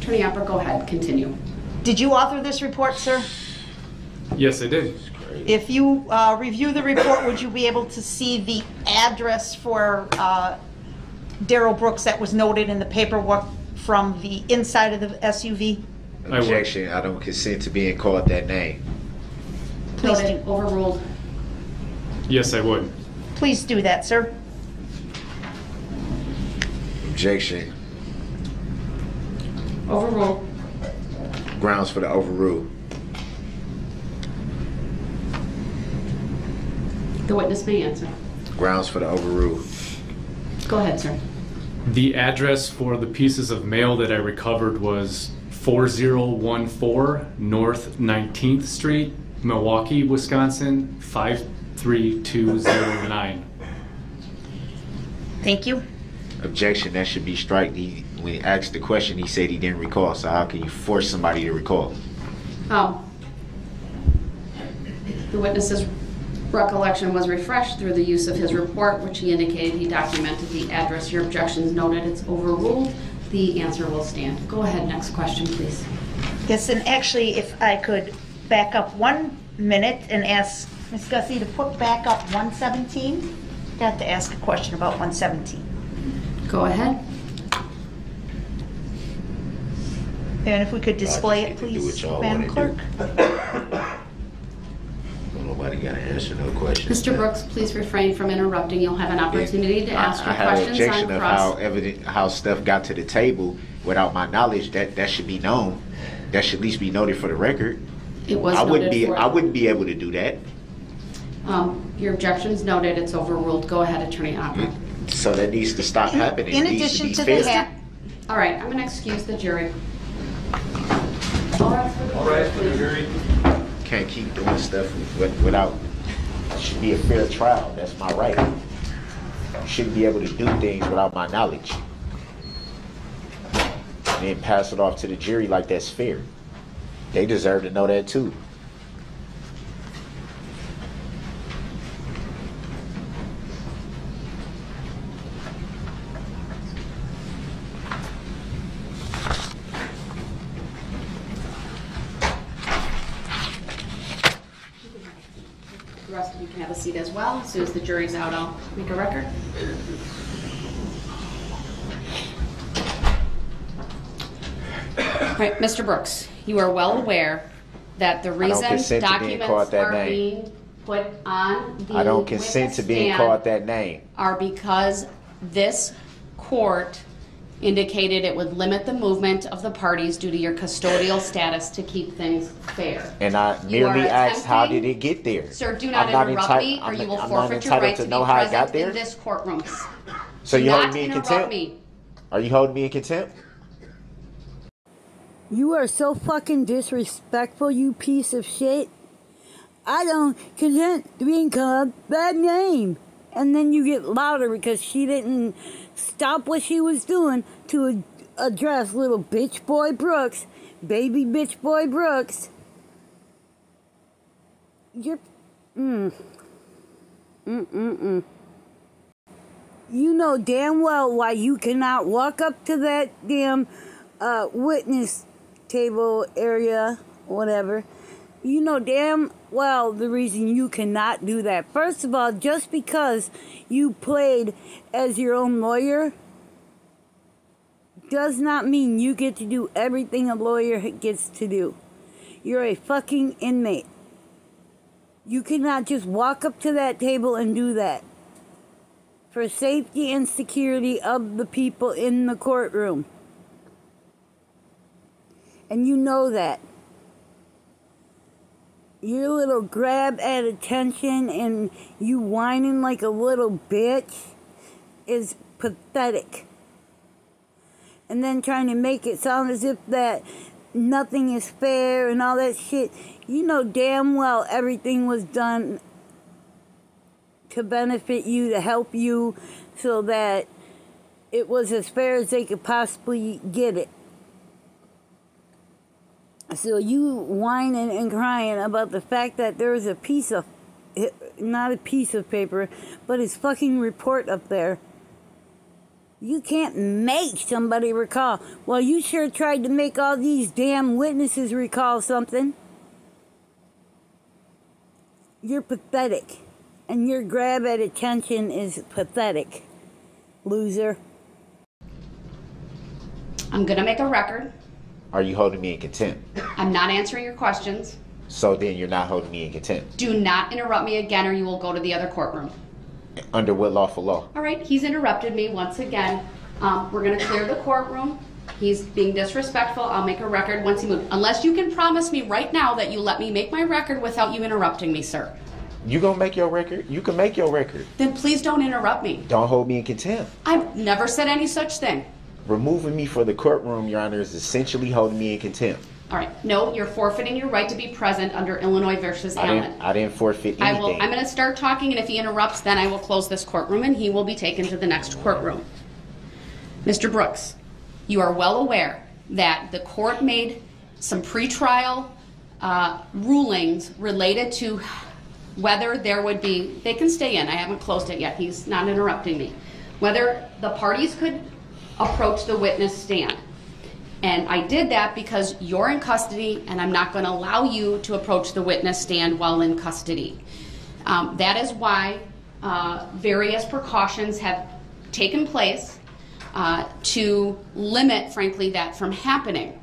Attorney Opper, go ahead, continue. Did you author this report, sir? Yes, I did. If you uh, review the report, would you be able to see the address for uh, Darrell Brooks that was noted in the paperwork from the inside of the SUV? I would. Objection, I don't consent to being called that name. Please Noted, do, overruled. Yes, I would. please do that, sir. Objection, Overruled. grounds for the overrule. The witness may answer. Grounds for the overrule. Go ahead, sir. The address for the pieces of mail that I recovered was 4014 North 19th Street, Milwaukee, Wisconsin 53209. Thank you. Objection, that should be strike. He, when he asked the question, he said he didn't recall, so how can you force somebody to recall? Oh. The witness's recollection was refreshed through the use of his report, which he indicated he documented the address. Your objections noted, it's overruled. The answer will stand. Go ahead, next question, please. Yes, and actually, if I could back up one minute and ask Ms. Gussie to put back up 117? Got to ask a question about 117. Go ahead. And if we could display it, get to do please, Madam Clerk? *laughs* do. Nobody gotta answer no questions. Mr. Brooks, please refrain from interrupting. You'll have an opportunity to I- ask your I have an objection of how cross. evident, how stuff got to the table without my knowledge, that, that should be known. That should at least be noted for the record. It was I wouldn't be, for. I wouldn't be able to do that. Um, Your objection's noted, it's overruled. Go ahead, Attorney Opper. So that needs to stop happening. In It addition be to the hat, All right, I'm gonna excuse the jury. All right for the jury. Can't keep doing stuff with- without, it should be a fair trial, that's my right. Shouldn't be able to do things without my knowledge. And then pass it off to the jury like that's fair. They deserve to know that too. The rest of you can have a seat as well. As soon as the jury's out, I'll make a record. All right, Mr. Brooks, you are well aware that the reason consent to being called documents that are name. being put on the I don't consent witness to being stand called that name. Are because this court indicated it would limit the movement of the parties due to your custodial status to keep things fair. And I You are merely asked, how did it get there? Sir, do not I'm interrupt enti- me, or I'm- you will I'm not forfeit your entitled right to to be know how I got present there. in this courtroom. So Do you not holding me in interrupt contempt? me. Are you holding me in contempt? You are so fucking disrespectful, you piece of shit. I don't consent to being called that name. And then you get louder because she didn't stop what she was doing to ad- address little bitch boy Brooks, baby bitch boy Brooks. You're. Mm. Mm-mm-mm. You know damn well why you cannot walk up to that damn uh, witness table area, whatever. You know damn well the reason you cannot do that. First of all, just because you played as your own lawyer does not mean you get to do everything a lawyer gets to do. You're a fucking inmate. You cannot just walk up to that table and do that. For safety and security of the people in the courtroom. And you know that. Your little grab at attention and you whining like a little bitch is pathetic. And then trying to make it sound as if that nothing is fair and all that shit. You know damn well everything was done to benefit you, to help you, so that it was as fair as they could possibly get it. So you whining and crying about the fact that there's a piece of, not a piece of paper, but his fucking report up there. You can't make somebody recall. Well, you sure tried to make all these damn witnesses recall something. You're pathetic. And your grab at attention is pathetic. Loser. I'm gonna make a record. Are you holding me in contempt? I'm not answering your questions. So then you're not holding me in contempt. Do not interrupt me again or you will go to the other courtroom. Under what lawful law? All right, he's interrupted me once again. Um, we're gonna clear the courtroom. He's being disrespectful. I'll make a record once he moves. Unless you can promise me right now that you let me make my record without you interrupting me, sir. You gonna make your record? You can make your record. Then please don't interrupt me. Don't hold me in contempt. I've never said any such thing. Removing me from the courtroom, Your Honor, is essentially holding me in contempt. All right, no, you're forfeiting your right to be present under Illinois versus I Allen. didn't, I didn't forfeit anything. I will, I'm gonna start talking, and if he interrupts, then I will close this courtroom, and he will be taken to the next courtroom. Mr. Brooks, you are well aware that the court made some pretrial uh, rulings related to whether there would be, they can stay in, I haven't closed it yet, he's not interrupting me, whether the parties could approach the witness stand. And I did that because you're in custody and I'm not going to allow you to approach the witness stand while in custody. Um, that is why uh, various precautions have taken place uh, to limit, frankly, that from happening.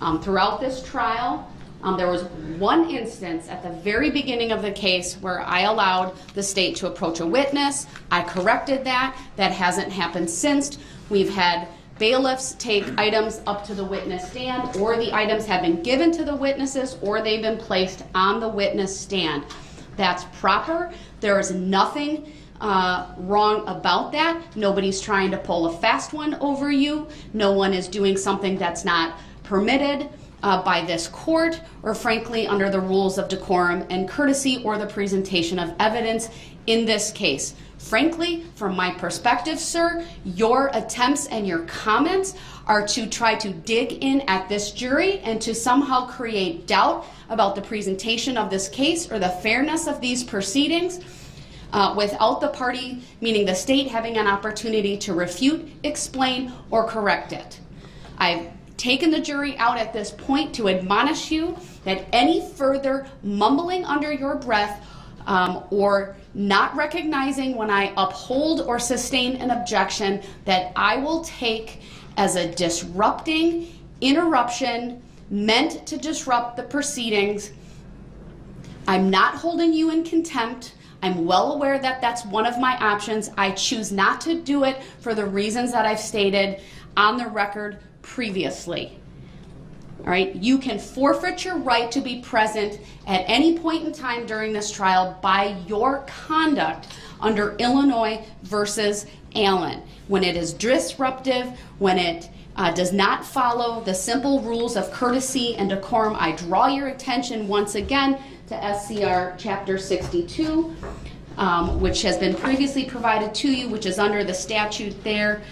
Um, throughout this trial, um, there was one instance at the very beginning of the case where I allowed the state to approach a witness. I corrected that. That hasn't happened since. We've had bailiffs take items up to the witness stand, or the items have been given to the witnesses, or they've been placed on the witness stand. That's proper. There is nothing uh, wrong about that. Nobody's trying to pull a fast one over you. No one is doing something that's not permitted uh, by this court, or frankly, under the rules of decorum and courtesy or the presentation of evidence in this case. Frankly, from my perspective, sir, your attempts and your comments are to try to dig in at this jury and to somehow create doubt about the presentation of this case or the fairness of these proceedings. Uh, without the party, meaning the state, having an opportunity to refute, explain, or correct it. I've taken the jury out at this point to admonish you that any further mumbling under your breath um, or not recognizing when I uphold or sustain an objection that I will take as a disrupting interruption meant to disrupt the proceedings. I'm not holding you in contempt. I'm well aware that that's one of my options. I choose not to do it for the reasons that I've stated on the record previously. All right, you can forfeit your right to be present at any point in time during this trial by your conduct under Illinois versus Allen. When it is disruptive, when it uh, does not follow the simple rules of courtesy and decorum, I draw your attention once again to SCR Chapter 62, um, which has been previously provided to you, which is under the statute there.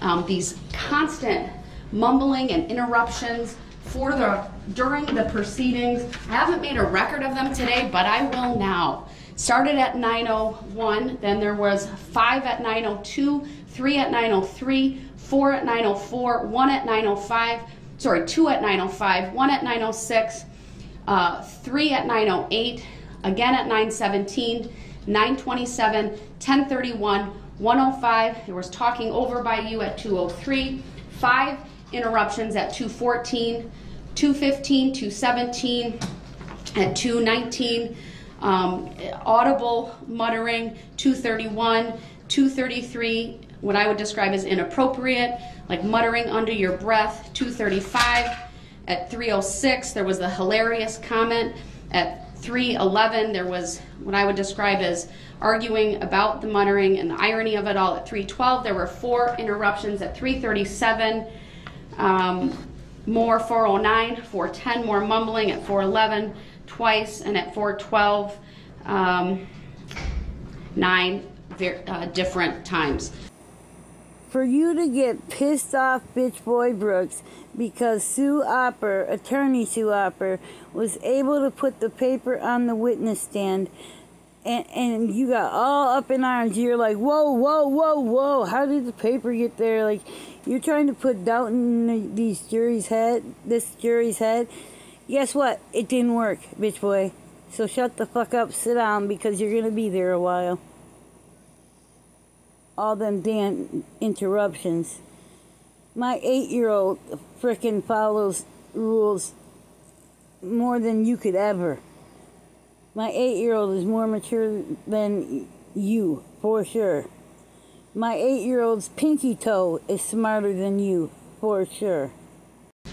Um, these constant mumbling and interruptions for the during the proceedings. I haven't made a record of them today, but I will now. Started at 9:01, then there was 5 at 9:02, 3 at 9:03, 4 at 9:04, 1 at 9:05, sorry, 2 at 9:05, 1 at 9:06, uh, 3 at 9:08, again at 9:17, 9:27, 10:31, 105. There was talking over by you at 2:03, 5 interruptions at 214, 215, 217, at 219, um, audible muttering, 231, 233, what I would describe as inappropriate, like muttering under your breath, 235. At 306, there was the hilarious comment. At 311, there was what I would describe as arguing about the muttering and the irony of it all. At 312, there were four interruptions. At 337, um, more 409, 410, more mumbling at 411, twice, and at 412, um, nine uh, different times. for you to get pissed off, bitch boy Brooks, because Sue Opper, attorney Sue Opper, was able to put the paper on the witness stand. And, and you got all up in arms. You're like, whoa, whoa, whoa, whoa. How did the paper get there? Like, you're trying to put doubt in these jury's head, this jury's head. Guess what? It didn't work, bitch boy. So shut the fuck up, sit down, because you're gonna be there a while. All them damn interruptions. My eight year old frickin' follows rules more than you could ever. My eight year old is more mature than you, for sure. My eight year old's pinky toe is smarter than you, for sure.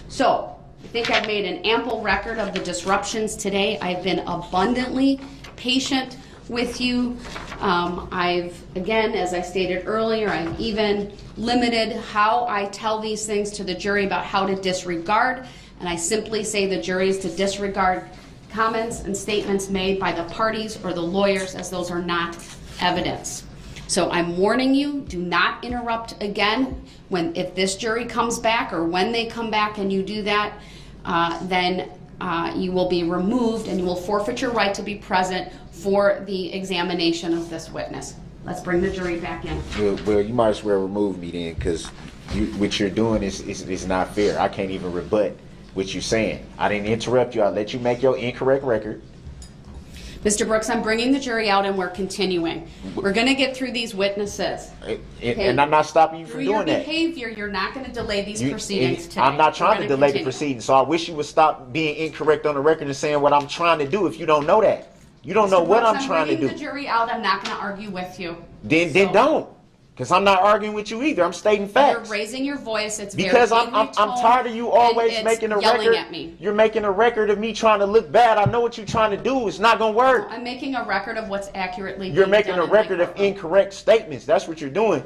So, I think I've made an ample record of the disruptions today. I've been abundantly patient with you. Um, I've, again, as I stated earlier, I've even limited how I tell these things to the jury about how to disregard. And I simply say the jury is to disregard comments and statements made by the parties or the lawyers as those are not evidence. So I'm warning you, do not interrupt again. When, if this jury comes back or when they come back and you do that, uh, then uh, you will be removed and you will forfeit your right to be present for the examination of this witness. Let's bring the jury back in. Well, well, you might as well remove me then, because you, what you're doing is, is, is not fair. I can't even rebut what you're saying. I didn't interrupt you. I let you make your incorrect record. Mr. Brooks, I'm bringing the jury out and we're continuing. We're going to get through these witnesses. And, and I'm not stopping you Through from your doing that. behavior, you're not going to delay these You- proceedings today. I'm not trying to gonna delay the continue. proceedings, so I wish you would stop being incorrect on the record and saying what I'm trying to do if you don't know that. You don't know Mr. what Brooks, I'm trying to bringing do. the jury out. I'm not going to argue with you. Then, then So- don't. Because I'm not arguing with you either. I'm stating facts. You're raising your voice. It's very Because I'm, I'm, I'm tired of you always making a yelling record. at me. You're making a record of me trying to look bad. I know what you're trying to do. It's not going to work. I'm making a record of what's accurately. You're making a record of incorrect statements. That's what you're doing.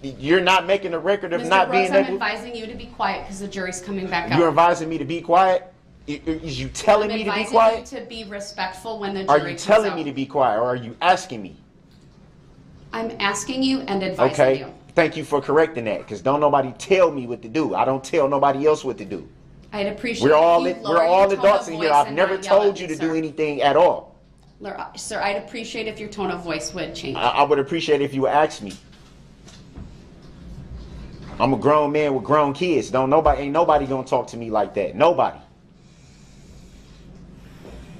You're not making a record of Mr. not Brooks, being I'm advising you to be quiet because the jury's coming back out. You're advising me to be quiet. Is you telling I'm me to be quiet? you to be respectful when the Are jury you comes telling out. me to be quiet, or are you asking me? I'm asking you and advising Okay. you. Thank you for correcting that, because don't nobody tell me what to do. I don't tell nobody else what to do. I'd appreciate. We're all you we're all adults in here. I've never told you to do anything at all. Sir, uh, Sir, I'd appreciate if your tone of voice would change. I, I would appreciate if you would ask me. I'm a grown man with grown kids. Don't nobody ain't nobody gonna talk to me like that. Nobody.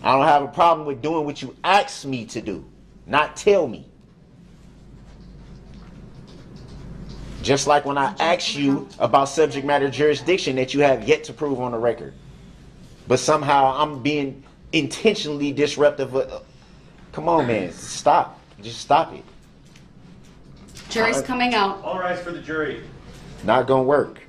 I don't have a problem with doing what you ask me to do, not tell me. Just like when I asked you about subject matter jurisdiction that you have yet to prove on the record. But somehow I'm being intentionally disruptive. Come on, man. Stop. Just stop it. Jury's I- coming out. All rise for the jury. Not gonna work.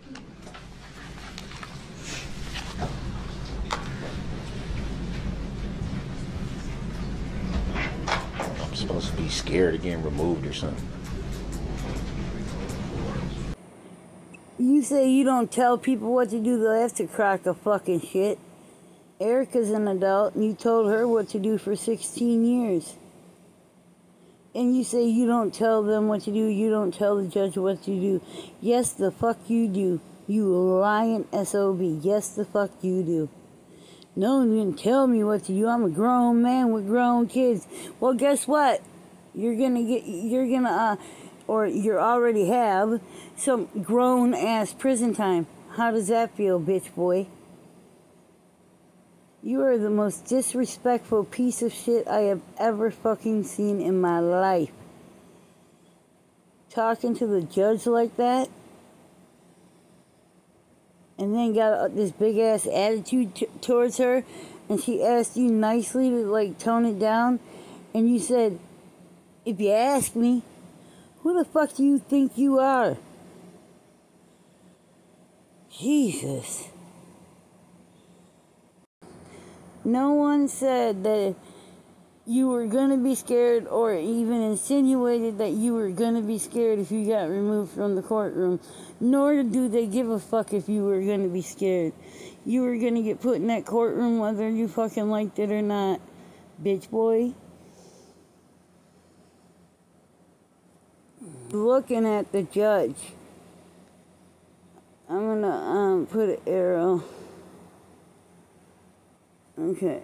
I'm supposed to be scared of getting removed or something. You say you don't tell people what to do, they'll have to crack a fucking shit. Erica's an adult and you told her what to do for 16 years. And you say you don't tell them what to do, you don't tell the judge what to do. Yes, the fuck you do. You lying SOB. Yes, the fuck you do. No one can tell me what to do. I'm a grown man with grown kids. Well, guess what? You're gonna get, you're gonna, uh, or you already have some grown ass prison time. How does that feel, bitch boy? You are the most disrespectful piece of shit I have ever fucking seen in my life. Talking to the judge like that? And then got uh, this big ass attitude t- towards her, and she asked you nicely to like tone it down, and you said, If you ask me, who the fuck do you think you are? Jesus. No one said that you were gonna be scared or even insinuated that you were gonna be scared if you got removed from the courtroom. Nor do they give a fuck if you were gonna be scared. You were gonna get put in that courtroom whether you fucking liked it or not, bitch boy. Looking at the judge I'm gonna um put an arrow. Okay.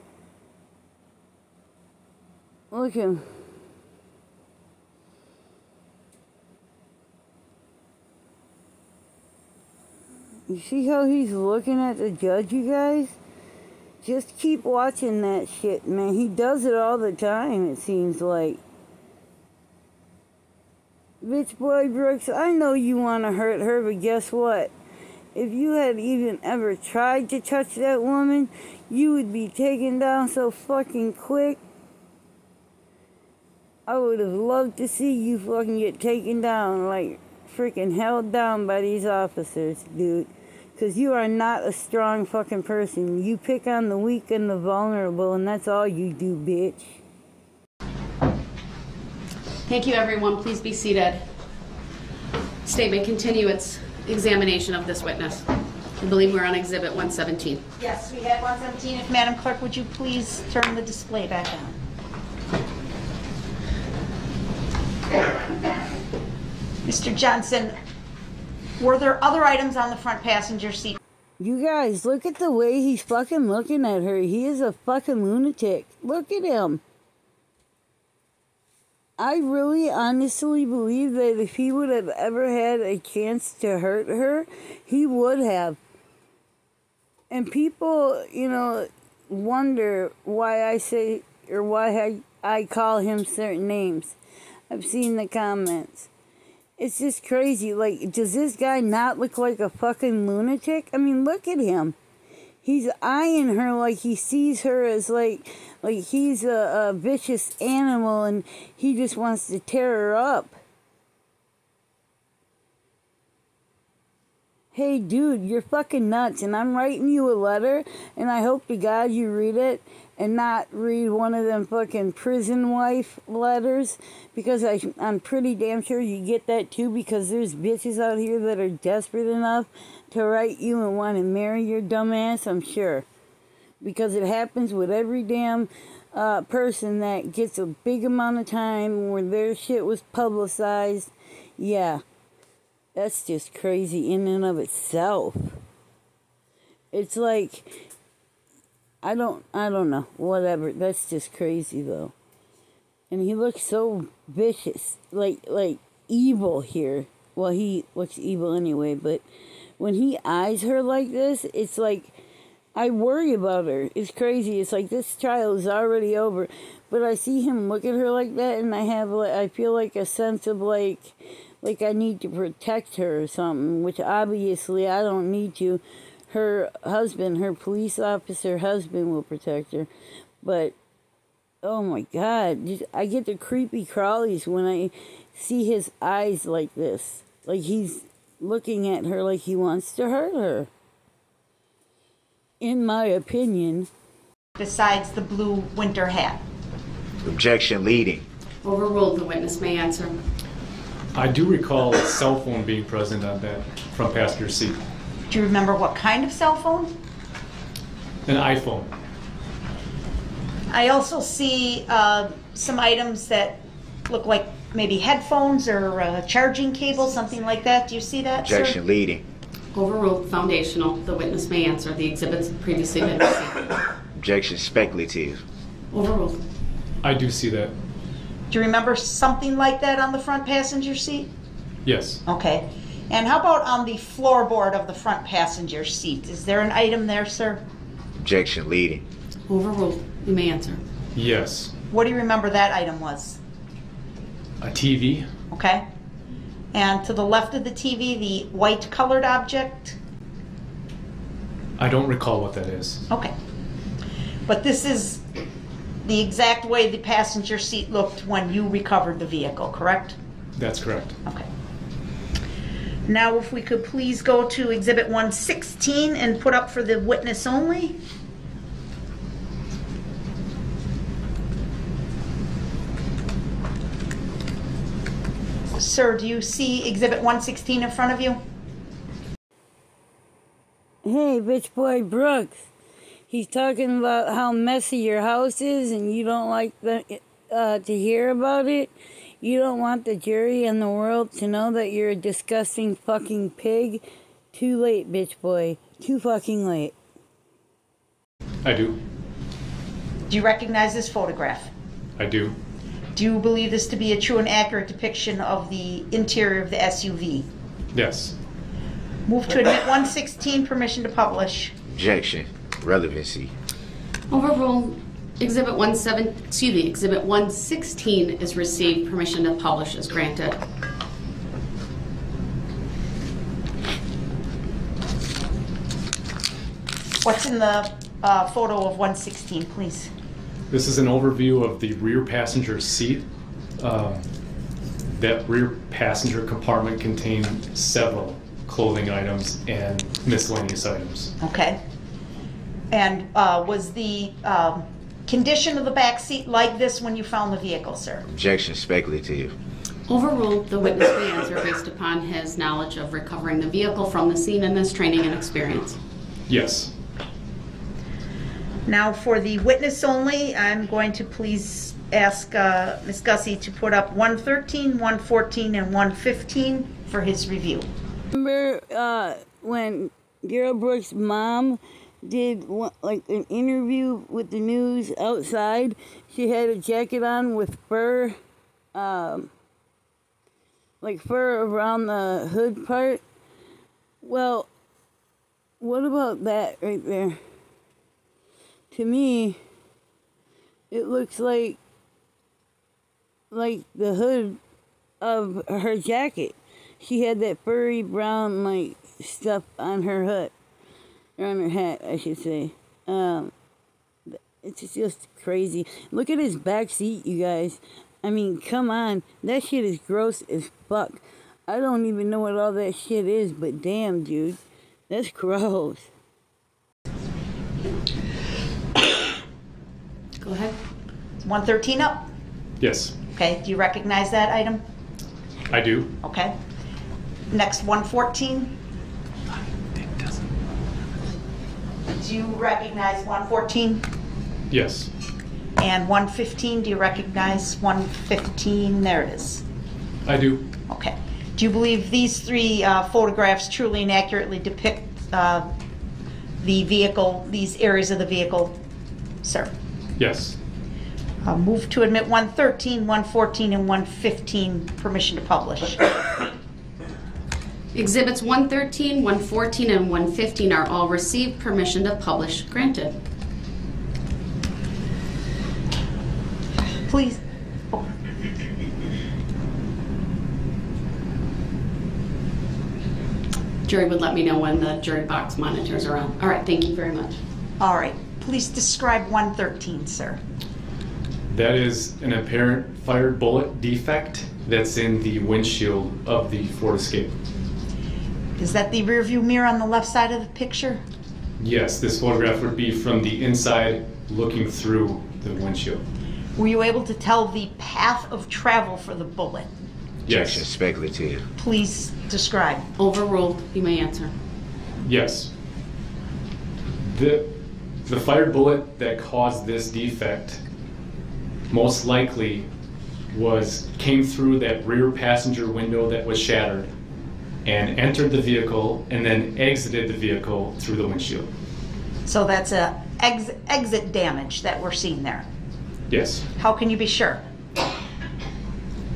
Look him. You see how he's looking at the judge, you guys? Just keep watching that shit, man. He does it all the time, it seems like. Bitch boy Brooks, I know you want to hurt her, but guess what? If you had even ever tried to touch that woman, you would be taken down so fucking quick. I would have loved to see you fucking get taken down, like freaking held down by these officers, dude. Because you are not a strong fucking person. You pick on the weak and the vulnerable, and that's all you do, bitch. Thank you, everyone. Please be seated. Statement continue its examination of this witness. I believe we're on Exhibit 117. Yes, we had 117. If Madam Clerk, would you please turn the display back on? Mr. Johnson, were there other items on the front passenger seat? You guys, look at the way he's fucking looking at her. He is a fucking lunatic. Look at him. I really honestly believe that if he would have ever had a chance to hurt her, he would have. And people, you know, wonder why I say or why I, I call him certain names. I've seen the comments. It's just crazy. Like, does this guy not look like a fucking lunatic? I mean, look at him. He's eyeing her like he sees her as like like he's a, a vicious animal and he just wants to tear her up. Hey dude, you're fucking nuts and I'm writing you a letter and I hope to God you read it and not read one of them fucking prison wife letters because I, I'm pretty damn sure you get that too because there's bitches out here that are desperate enough to write you and want to marry your dumbass, I'm sure. Because it happens with every damn uh, person that gets a big amount of time where their shit was publicized. Yeah, that's just crazy in and of itself. It's like I don't I don't know. Whatever. That's just crazy though. And he looks so vicious, like like evil here. Well, he looks evil anyway, but when he eyes her like this, it's like I worry about her. It's crazy. It's like this trial is already over, but I see him look at her like that, and I have I feel like a sense of like like I need to protect her or something, which obviously I don't need to. Her husband, her police officer husband, will protect her, but oh my god, I get the creepy crawlies when I see his eyes like this, like he's looking at her like he wants to hurt her. In my opinion, Besides the blue winter hat. Objection leading. Overruled, the witness may answer. I do recall a cell phone being present on that front passenger seat. Do you remember what kind of cell phone? An iPhone. I also see uh, some items that look like maybe headphones or uh, charging cable, something like that. Do you see that, sir? Objection leading. Overruled, foundational, the witness may answer. The exhibits have previously been received. Objection speculative. Overruled. I do see that. Do you remember something like that on the front passenger seat? Yes. Okay. And how about on the floorboard of the front passenger seat? Is there an item there, sir? Objection leading. Overruled, you may answer. Yes. What do you remember that item was? A TV. Okay. And to the left of the TV, the white colored object? I don't recall what that is. Okay. But this is the exact way the passenger seat looked when you recovered the vehicle, correct? That's correct. Okay. Now, if we could please go to Exhibit 116 and put up for the witness only. Sir, do you see Exhibit 116 in front of you? hey, bitch boy Brooks, he's talking about how messy your house is and you don't like the, uh, to hear about it. You don't want the jury and the world to know that you're a disgusting fucking pig. Too late, bitch boy. Too fucking late. I do. Do you recognize this photograph? I do. Do you believe this to be a true and accurate depiction of the interior of the SUV? Yes. Move to admit 116, permission to publish. Objection. Relevancy. Overruled. Exhibit 17, excuse me, Exhibit 116 is received. Permission to publish is granted. What's in the uh, photo of 116, please? This is an overview of the rear passenger seat. Um, that rear passenger compartment contained several clothing items and miscellaneous items. Okay. And uh, was the um, condition of the back seat like this when you found the vehicle, sir? Objection. Speculative. Overruled. The witness may answer based upon his knowledge of recovering the vehicle from the scene and his training and experience. Yes. Now, for the witness only, I'm going to please ask uh, Ms. Gussie to put up 113, 114, and 115 for his review. Remember uh, when Darrell Brooks' mom did one, like an interview with the news outside? She had a jacket on with fur, um, like fur around the hood part. Well, what about that right there? To me, it looks like like the hood of her jacket. She had that furry brown like stuff on her hood, or on her hat, I should say. Um, it's just crazy. Look at his back seat, you guys. I mean, come on, that shit is gross as fuck. I don't even know what all that shit is, but damn, dude, that's *laughs* gross. *coughs* Go ahead. 113 up? Yes. Okay, do you recognize that item? I do. Okay. Next, 114. Do you recognize 114? Yes. And 115, do you recognize 115? There it is. I do. Okay. Do you believe these three uh, photographs truly and accurately depict uh, the vehicle, these areas of the vehicle, sir? Yes. Uh, Move to admit 113, 114, and 115, permission to publish. *coughs* Exhibits 113, 114, and 115 are all received. Permission to publish granted. Please. Jury would let me know when the jury box monitors are on. All right, thank you very much. All right. Please describe 113, sir. That is an apparent fired bullet defect that's in the windshield of the Ford Escape. Is that the rearview mirror on the left side of the picture? Yes, this photograph would be from the inside looking through the windshield. Were you able to tell the path of travel for the bullet? Objection. Yes. Speculative. Please describe. Overruled. You may answer. Yes. The, the fired bullet that caused this defect most likely was came through that rear passenger window that was shattered and entered the vehicle and then exited the vehicle through the windshield. So that's a ex- exit damage that we're seeing there. Yes. How can you be sure?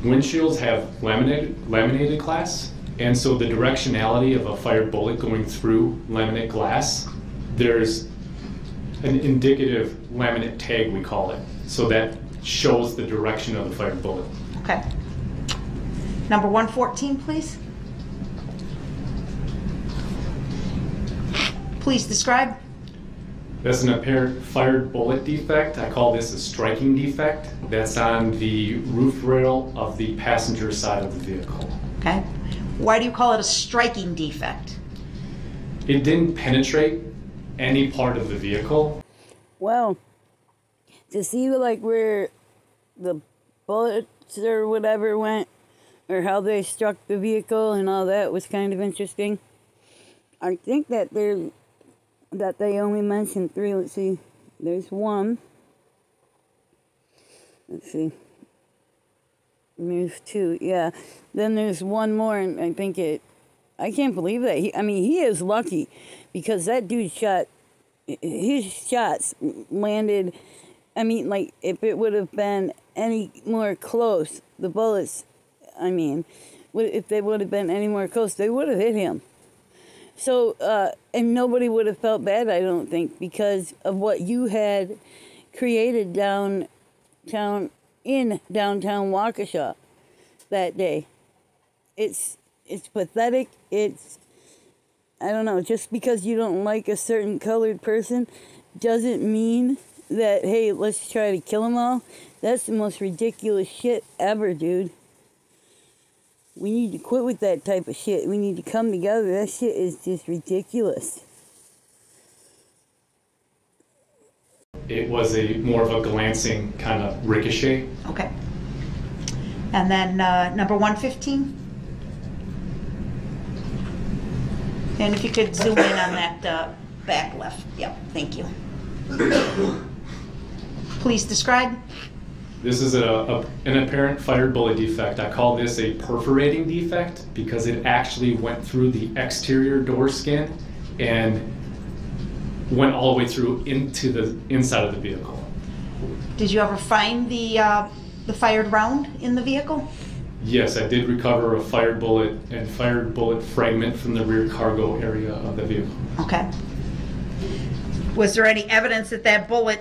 Windshields have laminated laminated glass, and so the directionality of a fired bullet going through laminate glass, there's an indicative laminate tag we call it. So that shows the direction of the fired bullet. Okay. Number 114, please. Please describe. That's an apparent fired bullet defect. I call this a striking defect. That's on the roof rail of the passenger side of the vehicle. Okay. Why do you call it a striking defect? It didn't penetrate any part of the vehicle. Well, to see like where the bullets or whatever went, or how they struck the vehicle and all that was kind of interesting. I think that there that they only mentioned three. Let's see. There's one. Let's see. There's two. Yeah. Then there's one more, and I think it I can't believe that. He, I mean, he is lucky because that dude shot. His shots landed. I mean, like if it would have been any more close, the bullets. I mean, if they would have been any more close, they would have hit him. So, uh, and nobody would have felt bad, I don't think, because of what you had created downtown in downtown Waukesha that day. It's it's pathetic. It's I don't know, just because you don't like a certain colored person doesn't mean that hey, let's try to kill them all. That's the most ridiculous shit ever, dude. We need to quit with that type of shit. We need to come together. That shit is just ridiculous. It was a more of a glancing kind of ricochet. Okay. And then uh, number 115? And if you could zoom in on that uh, back left. Yep, thank you. Please describe. This is a, a, an apparent fired bullet defect. I call this a perforating defect because it actually went through the exterior door skin and went all the way through into the inside of the vehicle. Did you ever find the, uh, the fired round in the vehicle? Yes, I did recover a fired bullet and fired bullet fragment from the rear cargo area of the vehicle. Okay. Was there any evidence that that bullet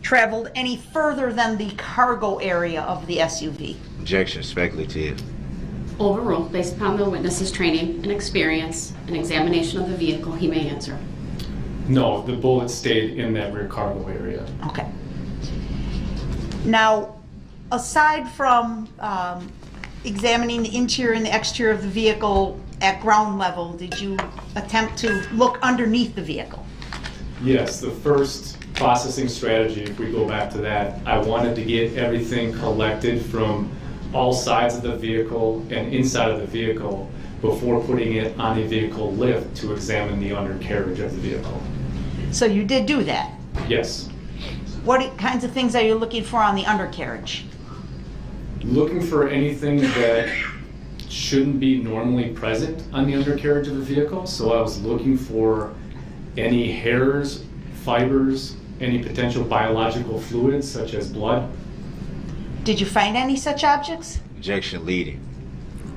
traveled any further than the cargo area of the SUV? Objection, speculative. Overruled based upon the witness's training and experience and examination of the vehicle, he may answer. No, the bullet stayed in that rear cargo area. Okay. Now, aside from um, examining the interior and the exterior of the vehicle at ground level, did you attempt to look underneath the vehicle? Yes, the first processing strategy, if we go back to that, I wanted to get everything collected from all sides of the vehicle and inside of the vehicle before putting it on a vehicle lift to examine the undercarriage of the vehicle. So you did do that. Yes. What kinds of things are you looking for on the undercarriage? Looking for anything that shouldn't be normally present on the undercarriage of a vehicle. So I was looking for any hairs, fibers, any potential biological fluids such as blood. Did you find any such objects? Objection, leading.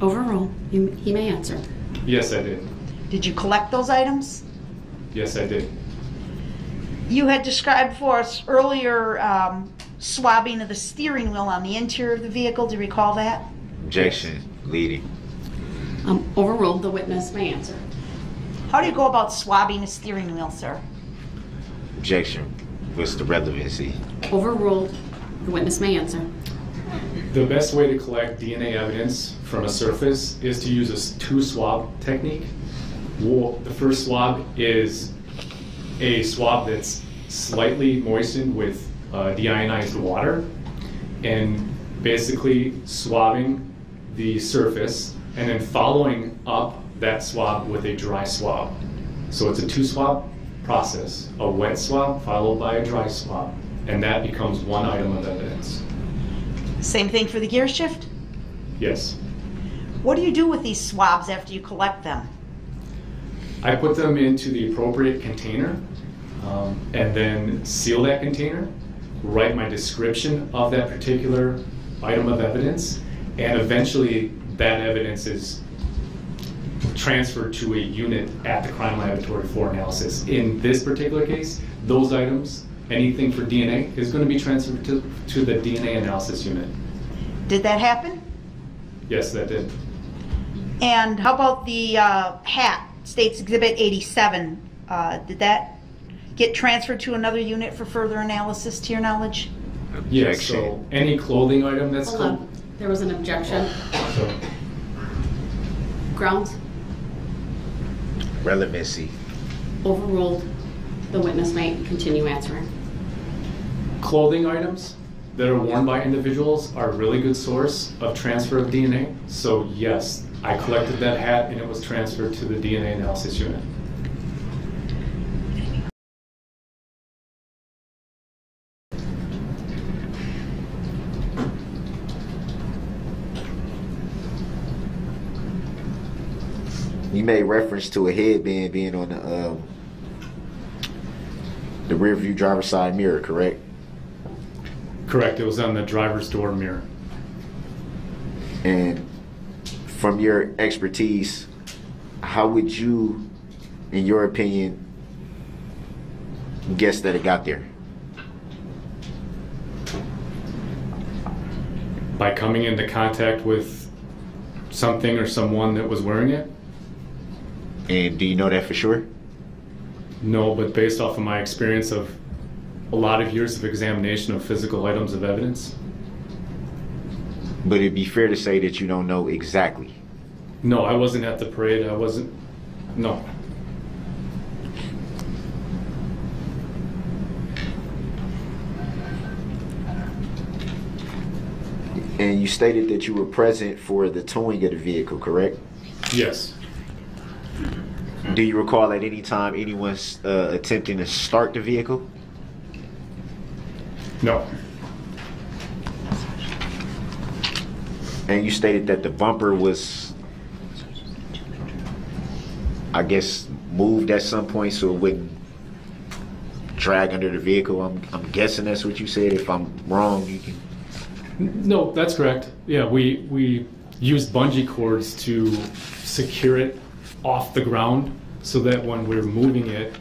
Overruled, he he may answer. Yes, I did. Did you collect those items? Yes, I did. You had described for us earlier um, swabbing of the steering wheel on the interior of the vehicle. Do you recall that? Objection, leading. Um, Overruled, the witness may answer. How do you go about swabbing a steering wheel, sir? Objection. What's the relevancy? Overruled, the witness may answer. The best way to collect DNA evidence from a surface is to use a s- two swab technique. Well, the first swab is a swab that's slightly moistened with uh, deionized water and basically swabbing the surface and then following up that swab with a dry swab. So it's a two swab process, a wet swab followed by a dry swab, and that becomes one item of evidence. Same thing for the gear shift? Yes. What do you do with these swabs after you collect them? I put them into the appropriate container um, and then seal that container, write my description of that particular item of evidence, and eventually that evidence is transferred to a unit at the crime laboratory for analysis. In this particular case, those items, anything for DNA, is going to be transferred to, to the DNA analysis unit. Did that happen? Yes, that did. And how about the uh, hat, States Exhibit 87? Uh, Did that get transferred to another unit for further analysis, to your knowledge? Yes, Objection. so any clothing item that's Hold col- on, there was an objection. so Grounds, Relevancy. overruled, the witness may continue answering. clothing items that are worn by individuals are a really good source of transfer of DNA. So yes, I collected that hat and it was transferred to the DNA analysis unit. Made reference to a headband being on the um, the rear view driver's side mirror, correct? Correct. It was on the driver's door mirror. And from your expertise, how would you, in your opinion, guess that it got there? By coming into contact with something or someone that was wearing it? And do you know that for sure? No, but based off of my experience of a lot of years of examination of physical items of evidence, But it'd be fair to say that you don't know exactly. no, I wasn't at the parade. I wasn't. No. And you stated that you were present for the towing of the vehicle, correct? Yes. Do you recall at any time anyone's uh, attempting to start the vehicle? No. And you stated that the bumper was, I guess, moved at some point so it wouldn't drag under the vehicle. I'm, I'm guessing that's what you said. If I'm wrong, you can. No, that's correct. Yeah, we we used bungee cords to secure it off the ground so that when we're moving it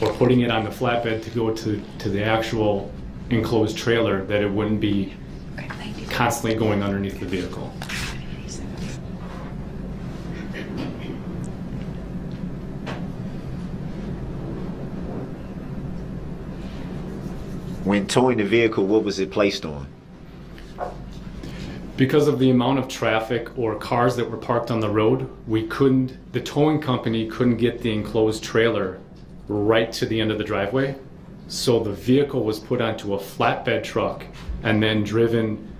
or putting it on the flatbed to go to, to the actual enclosed trailer that it wouldn't be constantly going underneath the vehicle. When towing the vehicle, what was it placed on? Because of the amount of traffic or cars that were parked on the road, we couldn't, the towing company couldn't get the enclosed trailer right to the end of the driveway. So the vehicle was put onto a flatbed truck and then driven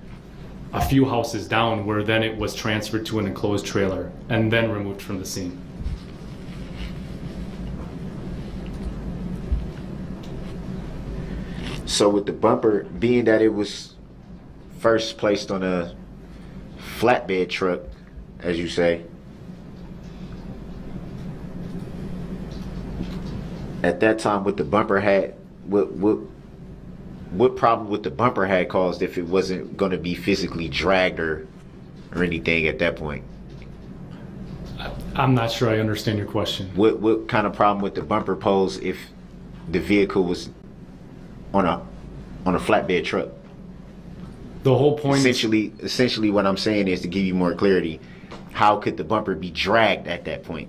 a few houses down where then it was transferred to an enclosed trailer and then removed from the scene. So with the bumper, being that it was first placed on a flatbed truck, as you say, at that time, with the bumper had, what what what problem with the bumper had caused if it wasn't going to be physically dragged or or anything at that point? I'm not sure I understand your question. What what kind of problem would the bumper pose if the vehicle was on a on a flatbed truck? The whole point is essentially essentially what I'm saying is to give you more clarity, how could the bumper be dragged at that point?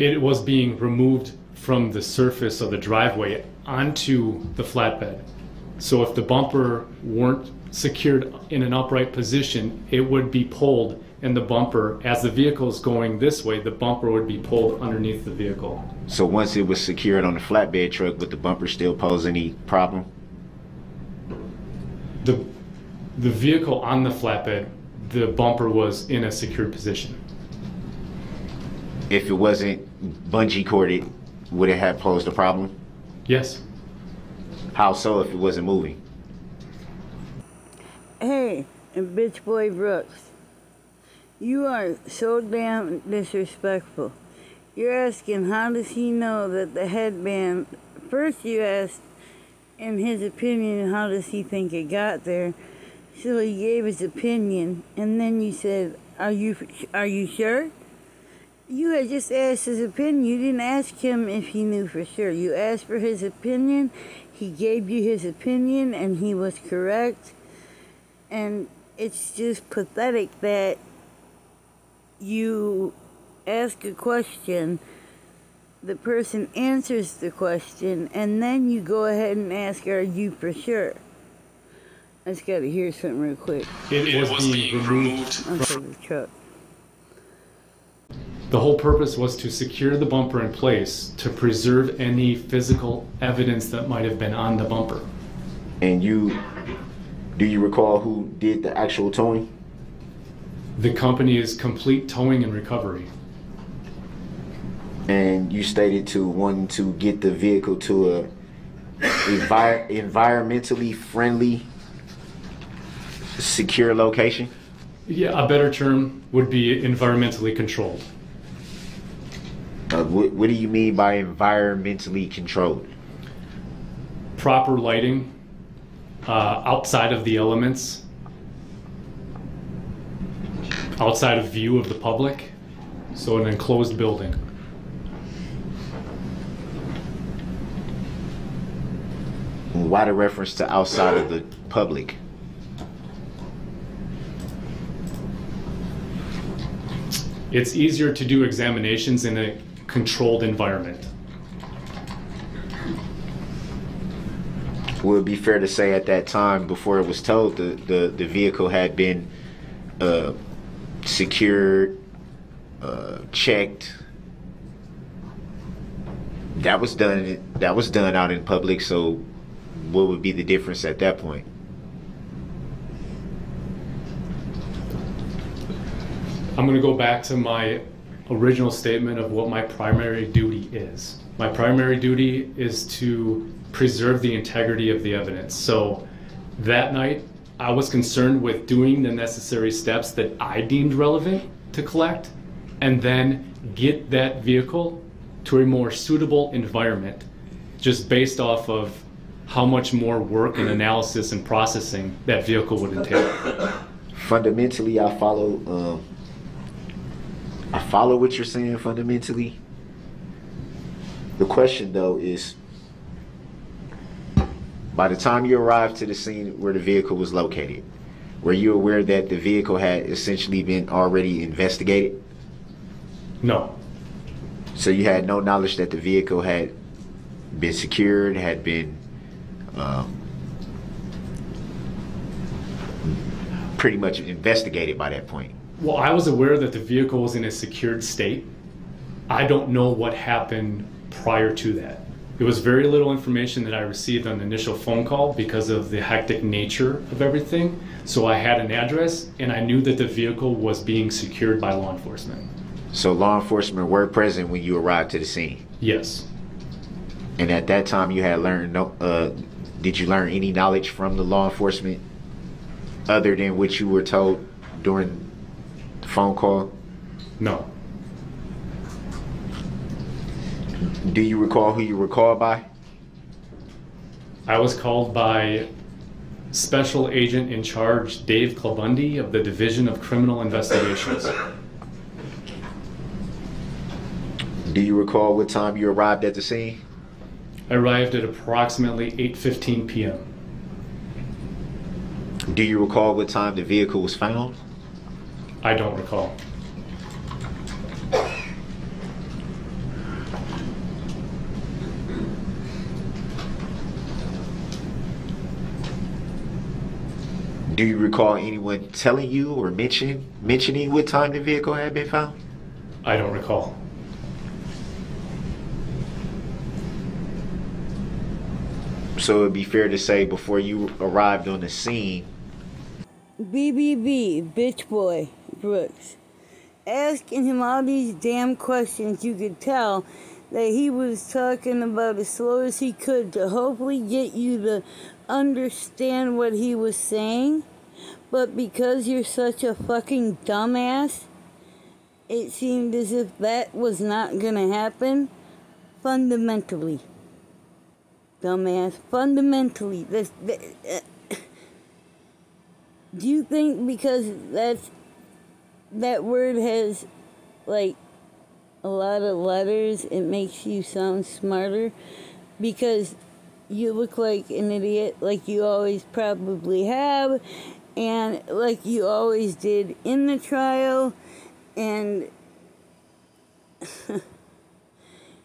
it was being removed from the surface of the driveway onto the flatbed. So if the bumper weren't secured in an upright position, it would be pulled and the bumper, as the vehicle is going this way, the bumper would be pulled underneath the vehicle. So once it was secured on the flatbed truck, would the bumper still pose any problem? The, the vehicle on the flatbed, the bumper was in a secured position. If it wasn't bungee corded, would it have posed a problem? Yes. How so if it wasn't moving? Hey, bitch boy Brooks, you are so damn disrespectful. You're asking how does he know that the headband. First, you asked, in his opinion, how does he think it got there? So he gave his opinion, and then you said, "Are you are you sure?" You had just asked his opinion. You didn't ask him if he knew for sure. You asked for his opinion. He gave you his opinion, and he was correct. And it's just pathetic that you ask a question, the person answers the question, and then you go ahead and ask, Are you for sure? I just gotta hear something real quick. It, was, being, removed. Okay, the truck. The whole purpose was to secure the bumper in place to preserve any physical evidence that might have been on the bumper. And you, do you recall who did the actual towing? The company is complete towing and recovery. And you stated to one to get the vehicle to a envi- environmentally friendly, secure location. Yeah, a better term would be environmentally controlled. Uh, what, what do you mean by environmentally controlled? Proper lighting uh, outside of the elements, outside of view of the public, so an enclosed building. Why the reference to outside of the public? It's easier to do examinations in a controlled environment. Would it be fair to say at that time, before it was told, the, the, the vehicle had been uh, secured, uh, checked? That was done. That was done out in public. So, what would be the difference at that point? I'm going to go back to my original statement of what my primary duty is. My primary duty is to preserve the integrity of the evidence. So that night, I was concerned with doing the necessary steps that I deemed relevant to collect and then get that vehicle to a more suitable environment just based off of how much more work and analysis and processing that vehicle would entail. Fundamentally, I follow. Um, I follow what you're saying fundamentally. The question though is by the time you arrived to the scene where the vehicle was located, were you aware that the vehicle had essentially been already investigated? No, So you had no knowledge that the vehicle had been secured, had been um, pretty much investigated by that point. Well, I was aware that the vehicle was in a secured state. I don't know what happened prior to that. It was very little information that I received on the initial phone call because of the hectic nature of everything. So I had an address and I knew that the vehicle was being secured by law enforcement. So law enforcement were present when you arrived to the scene, Yes. and at that time you had learned no. Uh, did you learn any knowledge from the law enforcement other than what you were told during the phone call? No. Do you recall who you were called by? I was called by Special Agent in Charge Dave Clabundi of the Division of Criminal Investigations. Do you recall what time you arrived at the scene? I arrived at approximately 8:15 p.m. Do you recall what time the vehicle was found? I don't recall. Do you recall anyone telling you or mention mentioning what time the vehicle had been found? I don't recall. So it'd be fair to say before you arrived on the scene, BBB, bitch boy, Brooks. Asking him all these damn questions, you could tell that he was talking about as slow as he could to hopefully get you to understand what he was saying. But because you're such a fucking dumbass, it seemed as if that was not gonna happen fundamentally. Dumbass, fundamentally. This, th- uh, do you think because that's that word has like a lot of letters, it makes you sound smarter? Because you look like an idiot, like you always probably have, and like you always did in the trial, and *laughs*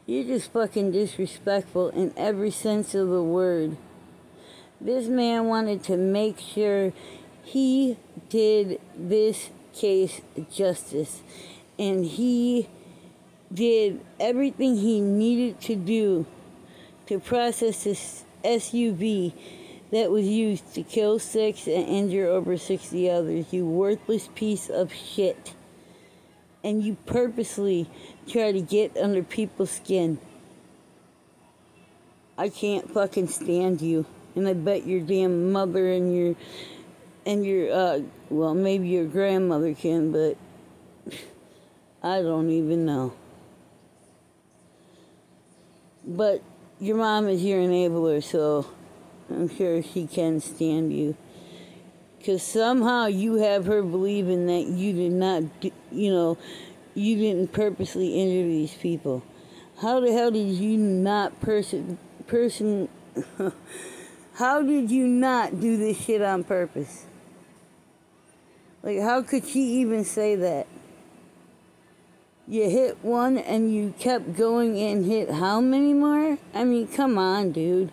you're just fucking disrespectful in every sense of the word. This man wanted to make sure he did this case justice, and he did everything he needed to do to process this SUV that was used to kill six and injure over 60 others. You worthless piece of shit. And you purposely try to get under people's skin. I can't fucking stand you. And I bet your damn mother and your and your uh well maybe your grandmother can, but *sighs* I don't even know. but your mom is your enabler, so I'm sure she can stand you. Because somehow you have her believing that you did not, you know, you didn't purposely injure these people. How the hell did you not person, person, *laughs* how did you not do this shit on purpose? Like, how could she even say that? You hit one and you kept going and hit how many more? I mean, come on, dude.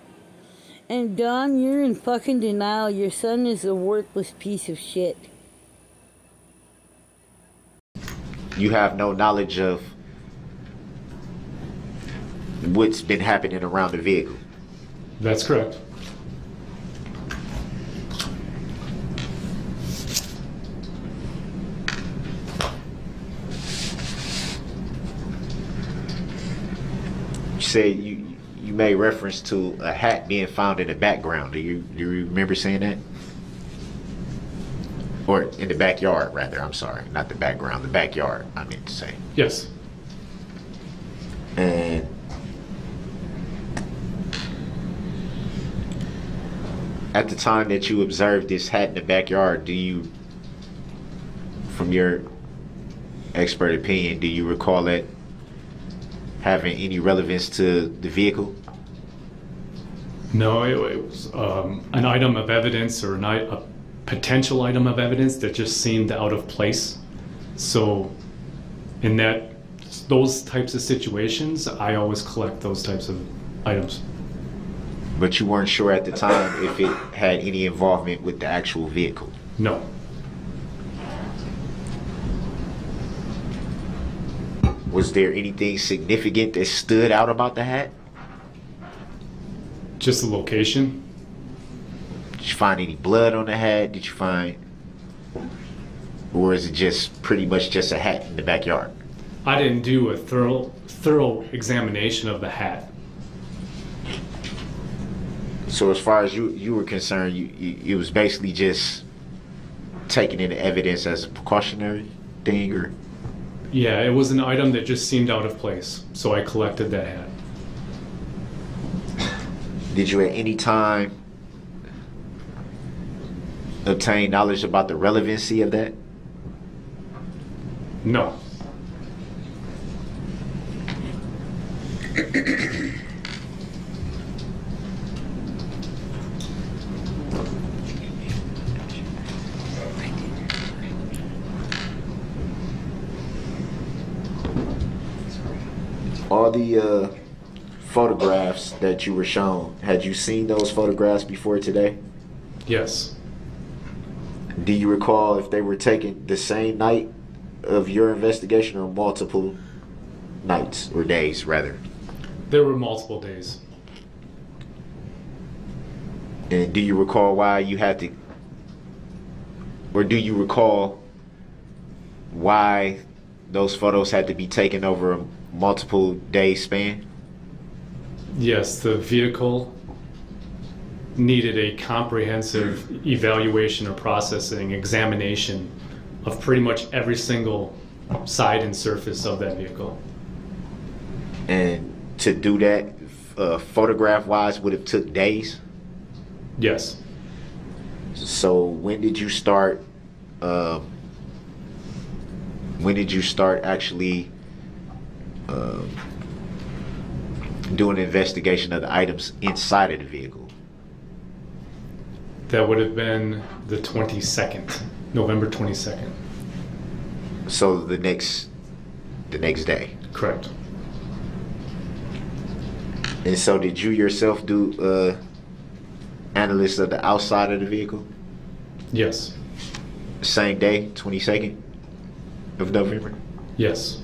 And Dawn, you're in fucking denial. Your son is a worthless piece of shit. You have no knowledge of what's been happening around the vehicle. That's correct. You said you you made reference to a hat being found in the background. Do you do you remember saying that? Or in the backyard, rather. I'm sorry, not the background, the backyard. I meant to say. Yes. And at the time that you observed this hat in the backyard, do you, from your expert opinion, do you recall it having any relevance to the vehicle? No, it, it was um, an item of evidence or an, a potential item of evidence that just seemed out of place. So, in that those types of situations, I always collect those types of items. But you weren't sure at the time if it had any involvement with the actual vehicle. No, Was there anything significant that stood out about the hat? Just the location. Did you find any blood on the hat? Did you find, or is it just pretty much just a hat in the backyard? I didn't do a thorough thorough examination of the hat. So as far as you you were concerned, you, you it was basically just taking in the evidence as a precautionary thing, or Yeah, it was an item that just seemed out of place, so I collected that hat. Did you at any time obtain knowledge about the relevancy of that? No, All the uh, photographs that you were shown, had you seen those photographs before today? yes, Do you recall if they were taken the same night of your investigation or multiple nights or days, rather? there were multiple days. And do you recall why you had to, or do you recall why those photos had to be taken over a multiple day span? Yes, the vehicle needed a comprehensive evaluation or processing examination of pretty much every single side and surface of that vehicle. And to do that, uh, photograph wise, would have took days. Yes, So when did you start? Um, when did you start actually um, doing an investigation of the items inside of the vehicle? that would have been the 22nd, November 22nd. So the next, the next day. Correct. And so, did you yourself do uh, analysis of the outside of the vehicle? Yes, Same day, twenty second of November. yes,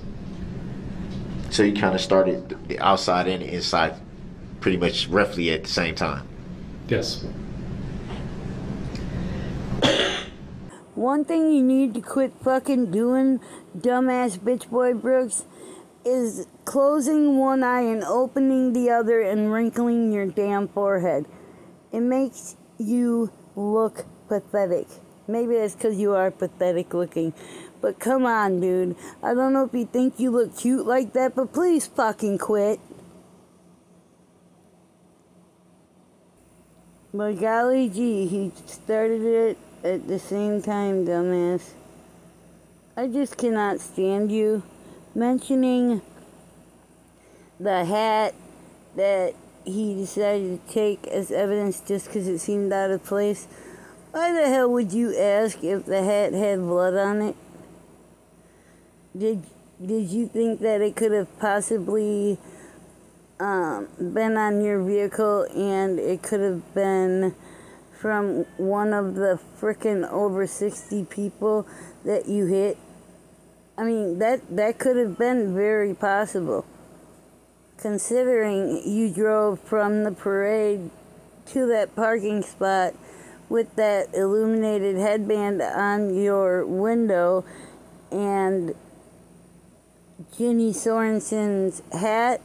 So you kind of started the outside and the inside, pretty much roughly at the same time. yes. One thing you need to quit fucking doing, dumbass bitch boy Brooks, is closing one eye and opening the other and wrinkling your damn forehead. It makes you look pathetic. Maybe that's because you are pathetic looking. But come on, dude. I don't know if you think you look cute like that, but please fucking quit. But golly gee, he started it at the same time, dumbass. I just cannot stand you mentioning the hat that he decided to take as evidence just because it seemed out of place. Why the hell would you ask if the hat had blood on it? Did did you think that it could have possibly um, been on your vehicle and it could have been from one of the frickin' over 60 people that you hit? I mean, that, that could have been very possible. Considering you drove from the parade to that parking spot with that illuminated headband on your window and Ginny Sorenson's hat,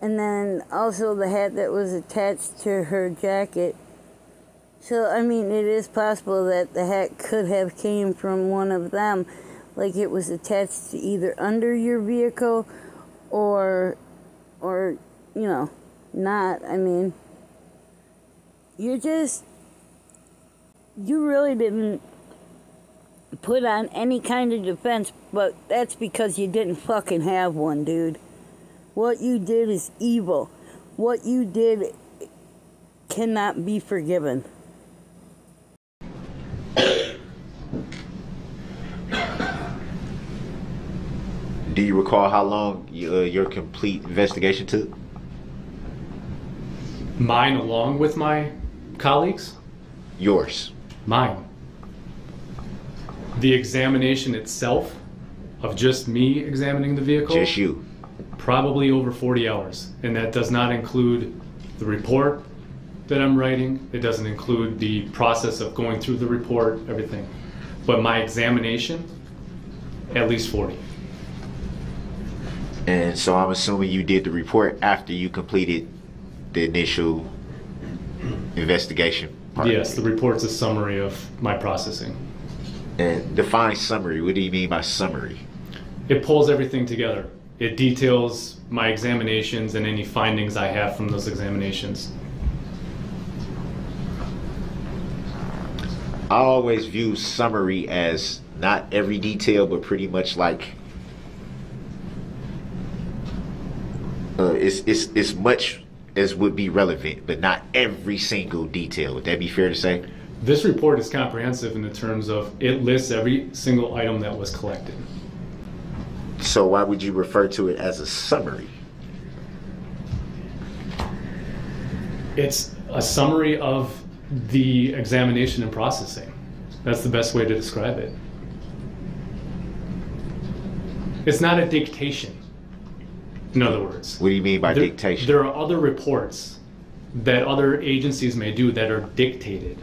and then also the hat that was attached to her jacket. So I mean, it is possible that the hat could have came from one of them, like it was attached to either under your vehicle, or, or you know, not. I mean, you just, you really didn't put on any kind of defense, but that's because you didn't fucking have one, dude. What you did is evil. What you did cannot be forgiven. *coughs* Do you recall how long uh, your complete investigation took? Mine, along with my colleagues, Yours. mine. The examination itself of just me examining the vehicle, Just you. probably over 40 hours. And that does not include the report that I'm writing, it doesn't include the process of going through the report, everything. But my examination, at least 40. And so I'm assuming you did the report after you completed the initial investigation part. Yes, the report's a summary of my processing. And define summary. What do you mean by summary? It pulls everything together. It details my examinations and any findings I have from those examinations. I always view summary as not every detail, but pretty much like uh, it's it's it's much as would be relevant, but not every single detail. Would that be fair to say? This report is comprehensive in the terms of it lists every single item that was collected. So why would you refer to it as a summary? It's a summary of the examination and processing. That's the best way to describe it. It's not a dictation, in other words. What do you mean by There- dictation? There are other reports that other agencies may do that are dictated,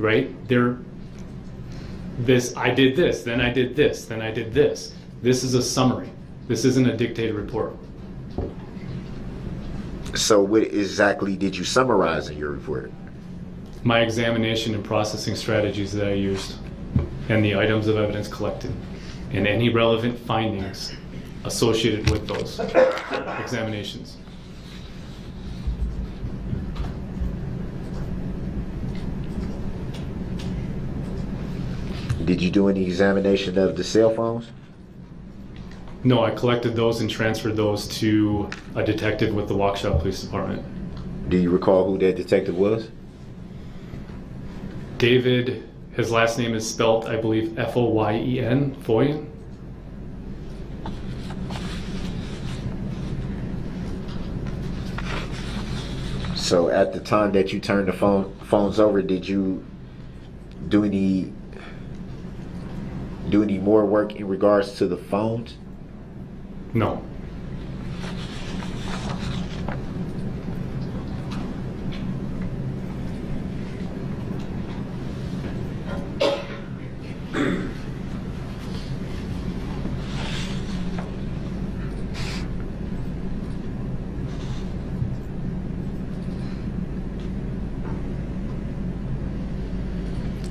right? They're this, I did this, then I did this, then I did this. This is a summary. This isn't a dictated report. so what exactly did you summarize in your report? My examination and processing strategies that I used, and the items of evidence collected, and any relevant findings associated with those *coughs* examinations. Did you do any examination of the cell phones? No, I collected those and transferred those to a detective with the Waukesha Police Department. Do you recall who that detective was? David, his last name is spelt, I believe, F O Y E N, Foyen. So at the time that you turned the phone phones over, did you do any do any more work in regards to the phones? No.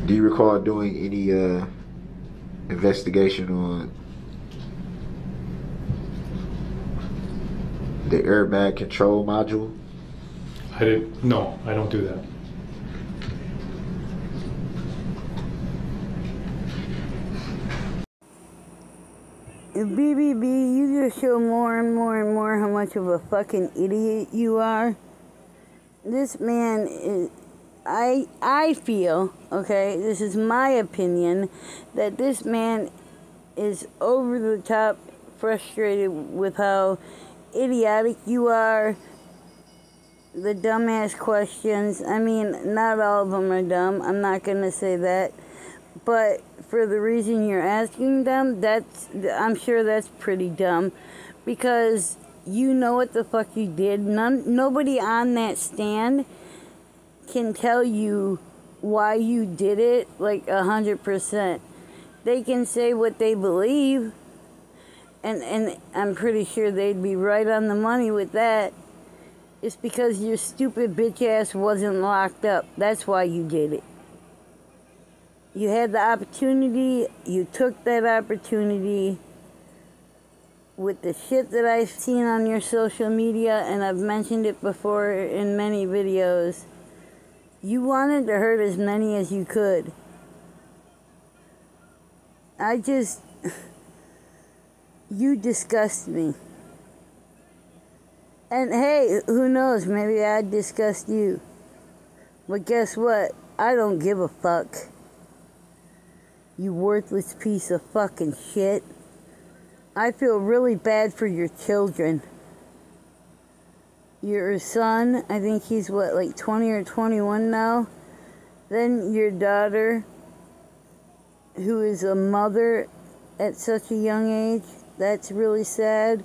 Do you recall doing any uh, investigation on the airbag control module? I didn't. No, I don't do that. In BBB, you just show more and more and more how much of a fucking idiot you are. This man is, I I feel okay. This is my opinion that this man is over the top frustrated with how idiotic you are. The dumbass questions. I mean, not all of them are dumb. I'm not gonna say that, but for the reason you're asking them, that's I'm sure that's pretty dumb, because you know what the fuck you did. None, nobody on that stand can tell you why you did it like a hundred percent. They can say what they believe, and and I'm pretty sure they'd be right on the money with that. It's because your stupid bitch ass wasn't locked up. That's why you did it. You had the opportunity, you took that opportunity with the shit that I've seen on your social media, and I've mentioned it before in many videos. You wanted to hurt as many as you could. I just. You disgust me. And hey, who knows? Maybe I disgust you. But guess what? I don't give a fuck. You worthless piece of fucking shit. I feel really bad for your children. Your son, I think he's what, like 20 or 21 now? Then your daughter, who is a mother at such a young age. That's really sad.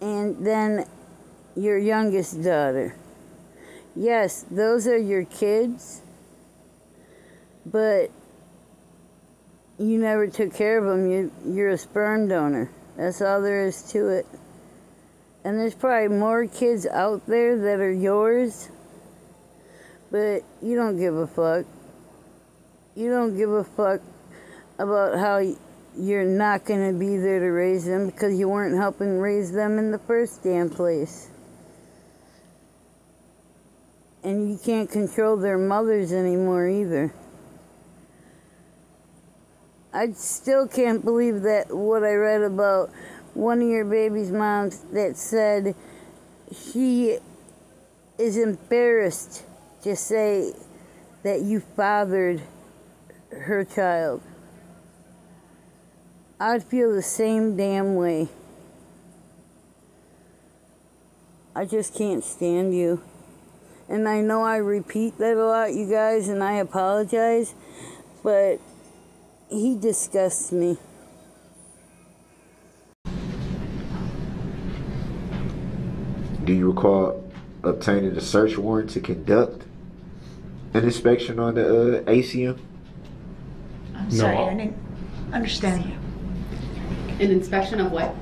And then your youngest daughter. Yes, those are your kids, but you never took care of them. You, you're a sperm donor. That's all there is to it. And there's probably more kids out there that are yours, but you don't give a fuck. You don't give a fuck about how you're not going to be there to raise them because you weren't helping raise them in the first damn place. And you can't control their mothers anymore either. I still can't believe that what I read about one of your baby's moms that said she is embarrassed to say that you fathered her child. I'd feel the same damn way. I just can't stand you. And I know I repeat that a lot, you guys, and I apologize, but he disgusts me. Do you recall obtaining a search warrant to conduct an inspection on the uh, ACM? I'm No. sorry, I didn't understand. you. An inspection of what?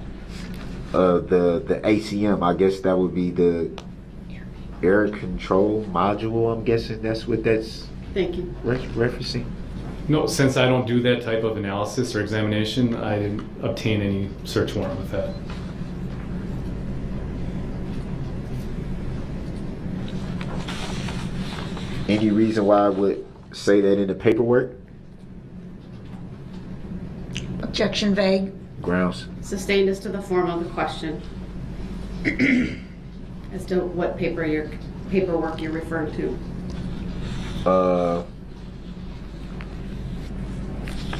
Uh, the the ACM, I guess that would be the air control module. I'm guessing that's what that's Thank you. re- referencing. No, since I don't do that type of analysis or examination, I didn't obtain any search warrant with that. Any reason why I would say that in the paperwork? Objection vague. Grounds. Sustained as to the form of the question. *clears throat* As to what paper you're, paperwork you're referring to. Uh,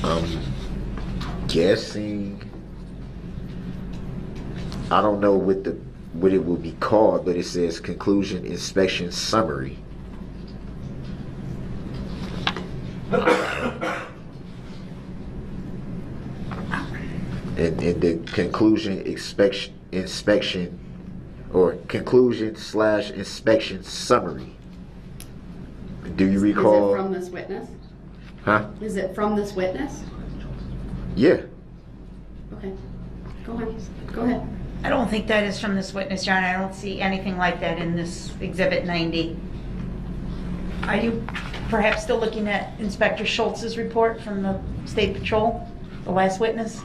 I'm guessing. I don't know what the what it will be called, but it says conclusion inspection summary. And in the conclusion inspection inspection or conclusion slash inspection summary. Do you recall? Is it recall? from this witness? Huh? Is it from this witness? Yeah. Okay. Go ahead. Go ahead. I don't think that is from this witness, John. I don't see anything like that in this Exhibit 90. Are you perhaps still looking at Inspector Schultz's report from the State Patrol, the last witness?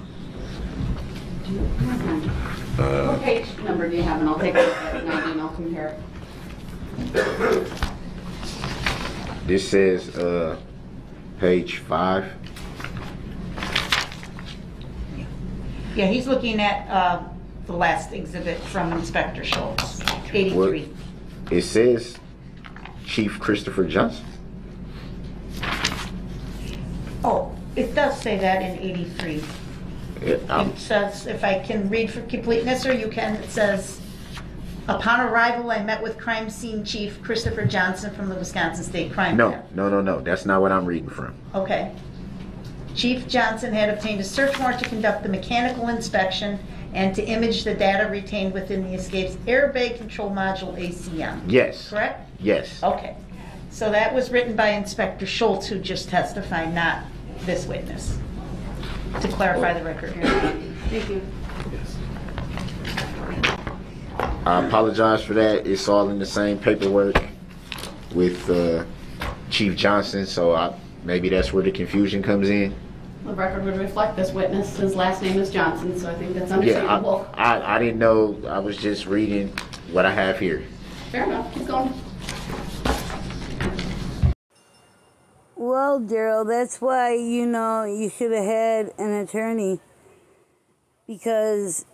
What page number do you have, and I'll take a look at it, and I'll compare. This says uh page five. Yeah, he's looking at uh, the last exhibit from Inspector Schultz, 83. It says Chief Christopher Johnson. Oh, it does say that in 83. It- um, It says, if I can read for completeness, or you can, it says, "Upon arrival, I met with crime scene chief Christopher Johnson from the Wisconsin State Crime No, Lab." no, no, no. That's not what I'm reading from. Okay. Chief Johnson had obtained a search warrant to conduct the mechanical inspection and to image the data retained within the Escape's airbag control module ACM. Yes. Correct? Yes. Okay. So that was written by Inspector Schultz, who just testified, not this witness. To clarify the record here. Thank you. I apologize for that. It's all in the same paperwork with uh, Chief Johnson, so I, maybe that's where the confusion comes in. The record would reflect this witness. His last name is Johnson, so I think that's Yeah, understandable. I, I, I didn't know. I was just reading what I have here. Fair enough. Keep going. Well, Darrell, that's why, you know, you should have had an attorney because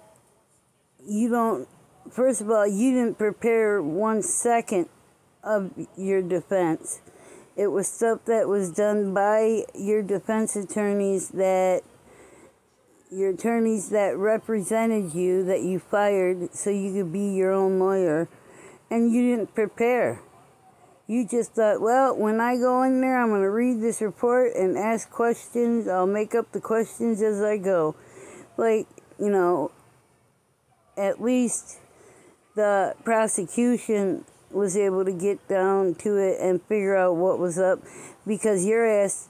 you don't, first of all, you didn't prepare one second of your defense. It was stuff that was done by your defense attorneys that your attorneys that represented you that you fired so you could be your own lawyer and you didn't prepare. You just thought, well, when I go in there, I'm going to read this report and ask questions. I'll make up the questions as I go. Like, you know, at least the prosecution was able to get down to it and figure out what was up because your ass,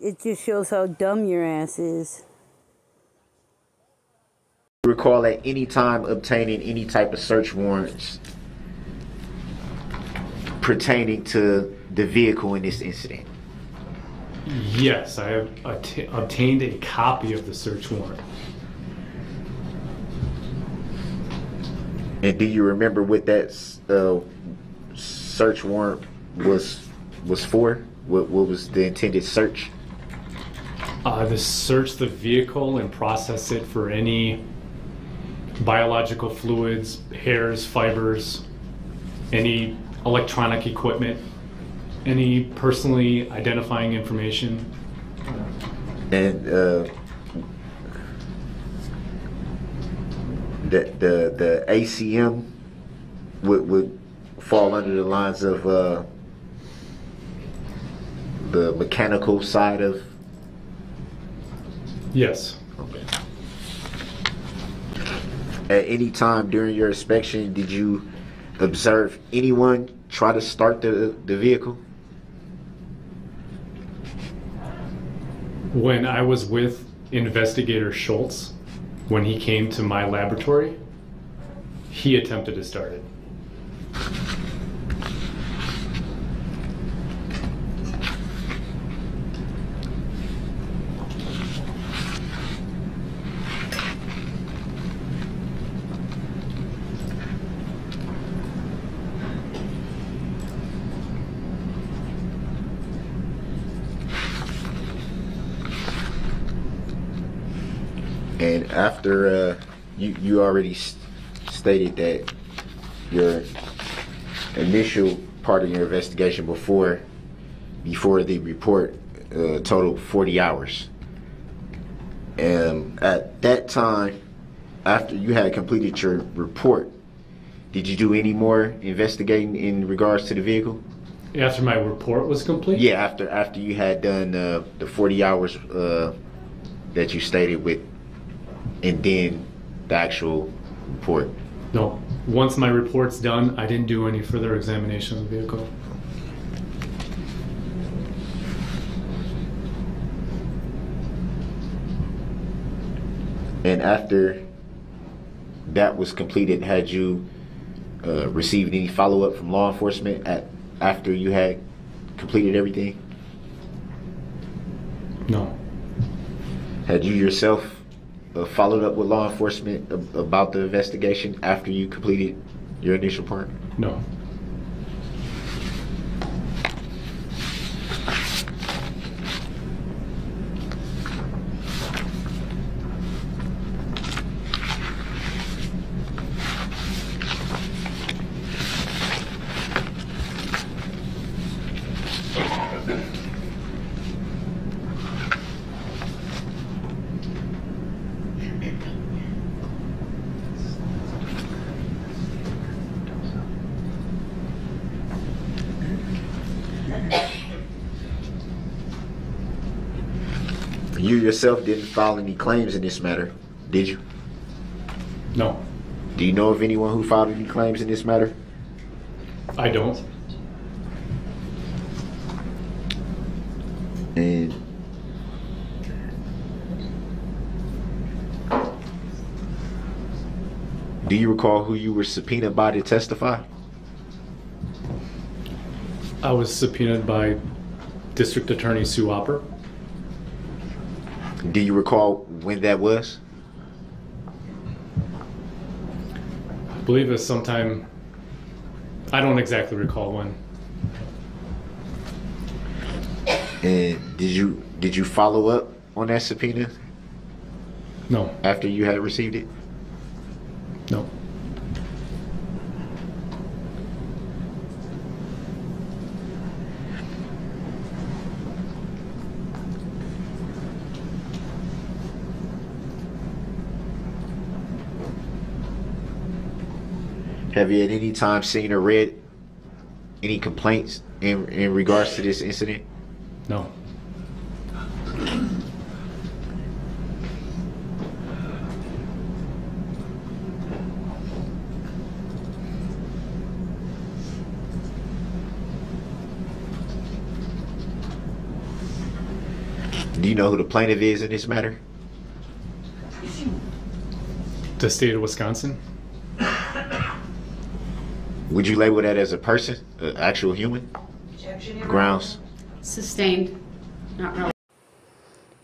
it just shows how dumb your ass is. Recall at any time obtaining any type of search warrants pertaining to the vehicle in this incident. Yes, I have obtained a copy of the search warrant. And do you remember what that uh, search warrant was was for? What, what was the intended search? Uh, to search the vehicle and process it for any biological fluids, hairs, fibers, any electronic equipment, any personally identifying information. And uh, the the the ACM would would fall under the lines of uh, the mechanical side of. Yes. Okay. At any time during your inspection, did you observe anyone try to start the the vehicle? When I was with investigator Schultz, when he came to my laboratory, he attempted to start it. And after uh, you you already s- stated that your initial part of your investigation before before the report uh, totaled 40 hours. And at that time, after you had completed your report, did you do any more investigating in regards to the vehicle? After my report was complete? Yeah, after after you had done uh, the 40 hours uh, that you stated with, and then the actual report. No. Once my report's done, I didn't do any further examination of the vehicle. And after that was completed, had you uh, received any follow up from law enforcement at after you had completed everything? No. Had you yourself uh, followed up with law enforcement ab- about the investigation after you completed your initial part? No. Yourself didn't file any claims in this matter, did you? No, Do you know of anyone who filed any claims in this matter? I don't. And do you recall who you were subpoenaed by to testify? I was subpoenaed by District Attorney Sue Opper. Do you recall when that was? I believe it was sometime. I don't exactly recall when. And did you did you follow up on that subpoena No, after you had received it? no. Have you at any time seen or read any complaints in in regards to this incident? No. Do you know who the plaintiff is in this matter? The state of Wisconsin? Would you label that as a person, an actual human? Grounds. Sustained, not really.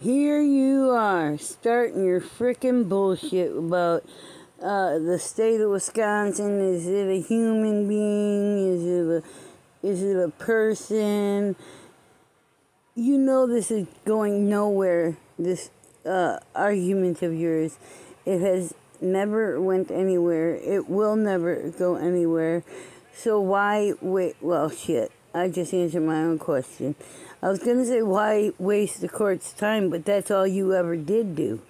Here you are, starting your frickin' bullshit about uh, the state of Wisconsin. Is it a human being? Is it a is it a person? You know this is going nowhere. This uh, argument of yours, it has never went anywhere. It will never go anywhere. So why wait? Well, shit. I just answered my own question. I was gonna say why waste the court's time, but that's all you ever did do.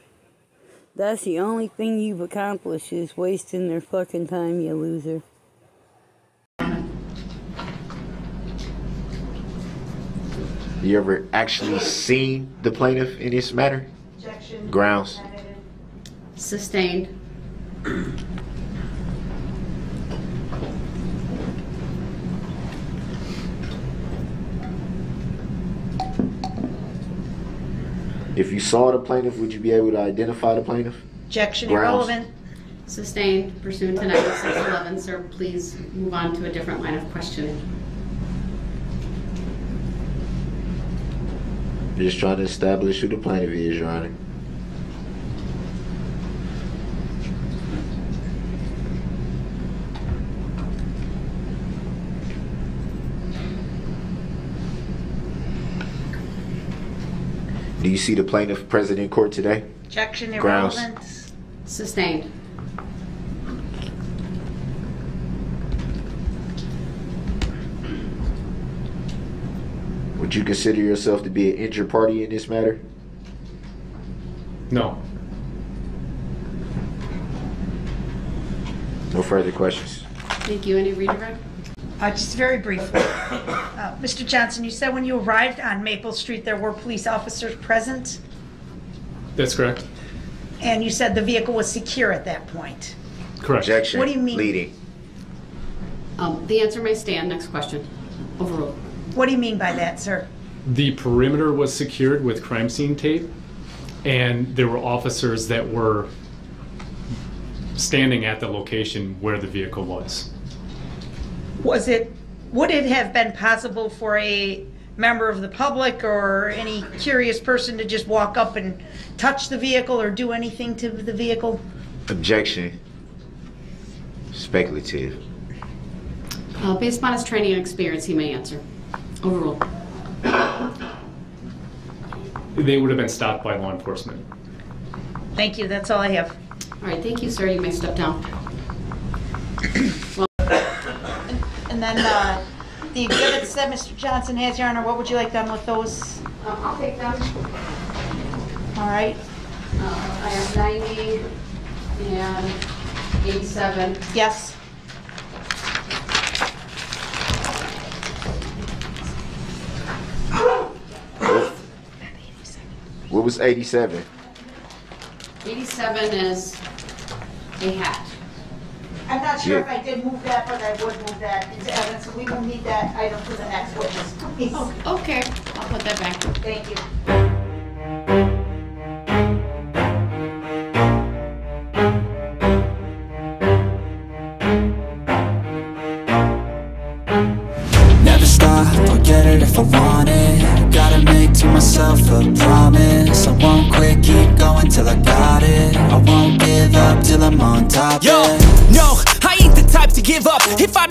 That's the only thing you've accomplished is wasting their fucking time, you loser. You ever actually seen the plaintiff in this matter? Grounds. Sustained, If you saw the plaintiff, would you be able to identify the plaintiff? Objection, Grounds. irrelevant. sustained pursuant to 9611. Sir, please move on to a different line of questioning. Just trying to establish who the plaintiff is, Your Honor. Do you see the plaintiff present in court today? Objection, Grounds. irrelevant. Sustained, Would you consider yourself to be an injured party in this matter? No. No further questions. thank you. Any redirect? Uh, just very briefly. Uh, Mr. Johnson, you said when you arrived on Maple Street, there were police officers present, That's correct. and you said the vehicle was secure at that point. Correct. Objection. What do you mean? Leading. Um, The answer may stand. Next question. Overruled. What do you mean by that, sir? The perimeter was secured with crime scene tape, and there were officers that were standing at the location where the vehicle was. Was it, would it have been possible for a member of the public or any curious person to just walk up and touch the vehicle or do anything to the vehicle? Objection. Speculative. Uh, Based upon his training and experience, he may answer. Overruled. They would have been stopped by law enforcement. Thank you, that's all I have. All right, thank you, sir. You may step down. *clears throat* And then, uh, the exhibits that Mr. Johnson has, Your Honor, what would you like done with those? Uh, I'll take them. All right, Uh, I have 90 and 87. yes? What was 87? 87 is a hat. I'm not sure if I did move that, but I would move that into evidence, so we will need that item for the next witness, please. Okay, I'll put that back. Thank you.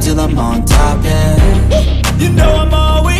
till I'm on top, yeah. You know I'm always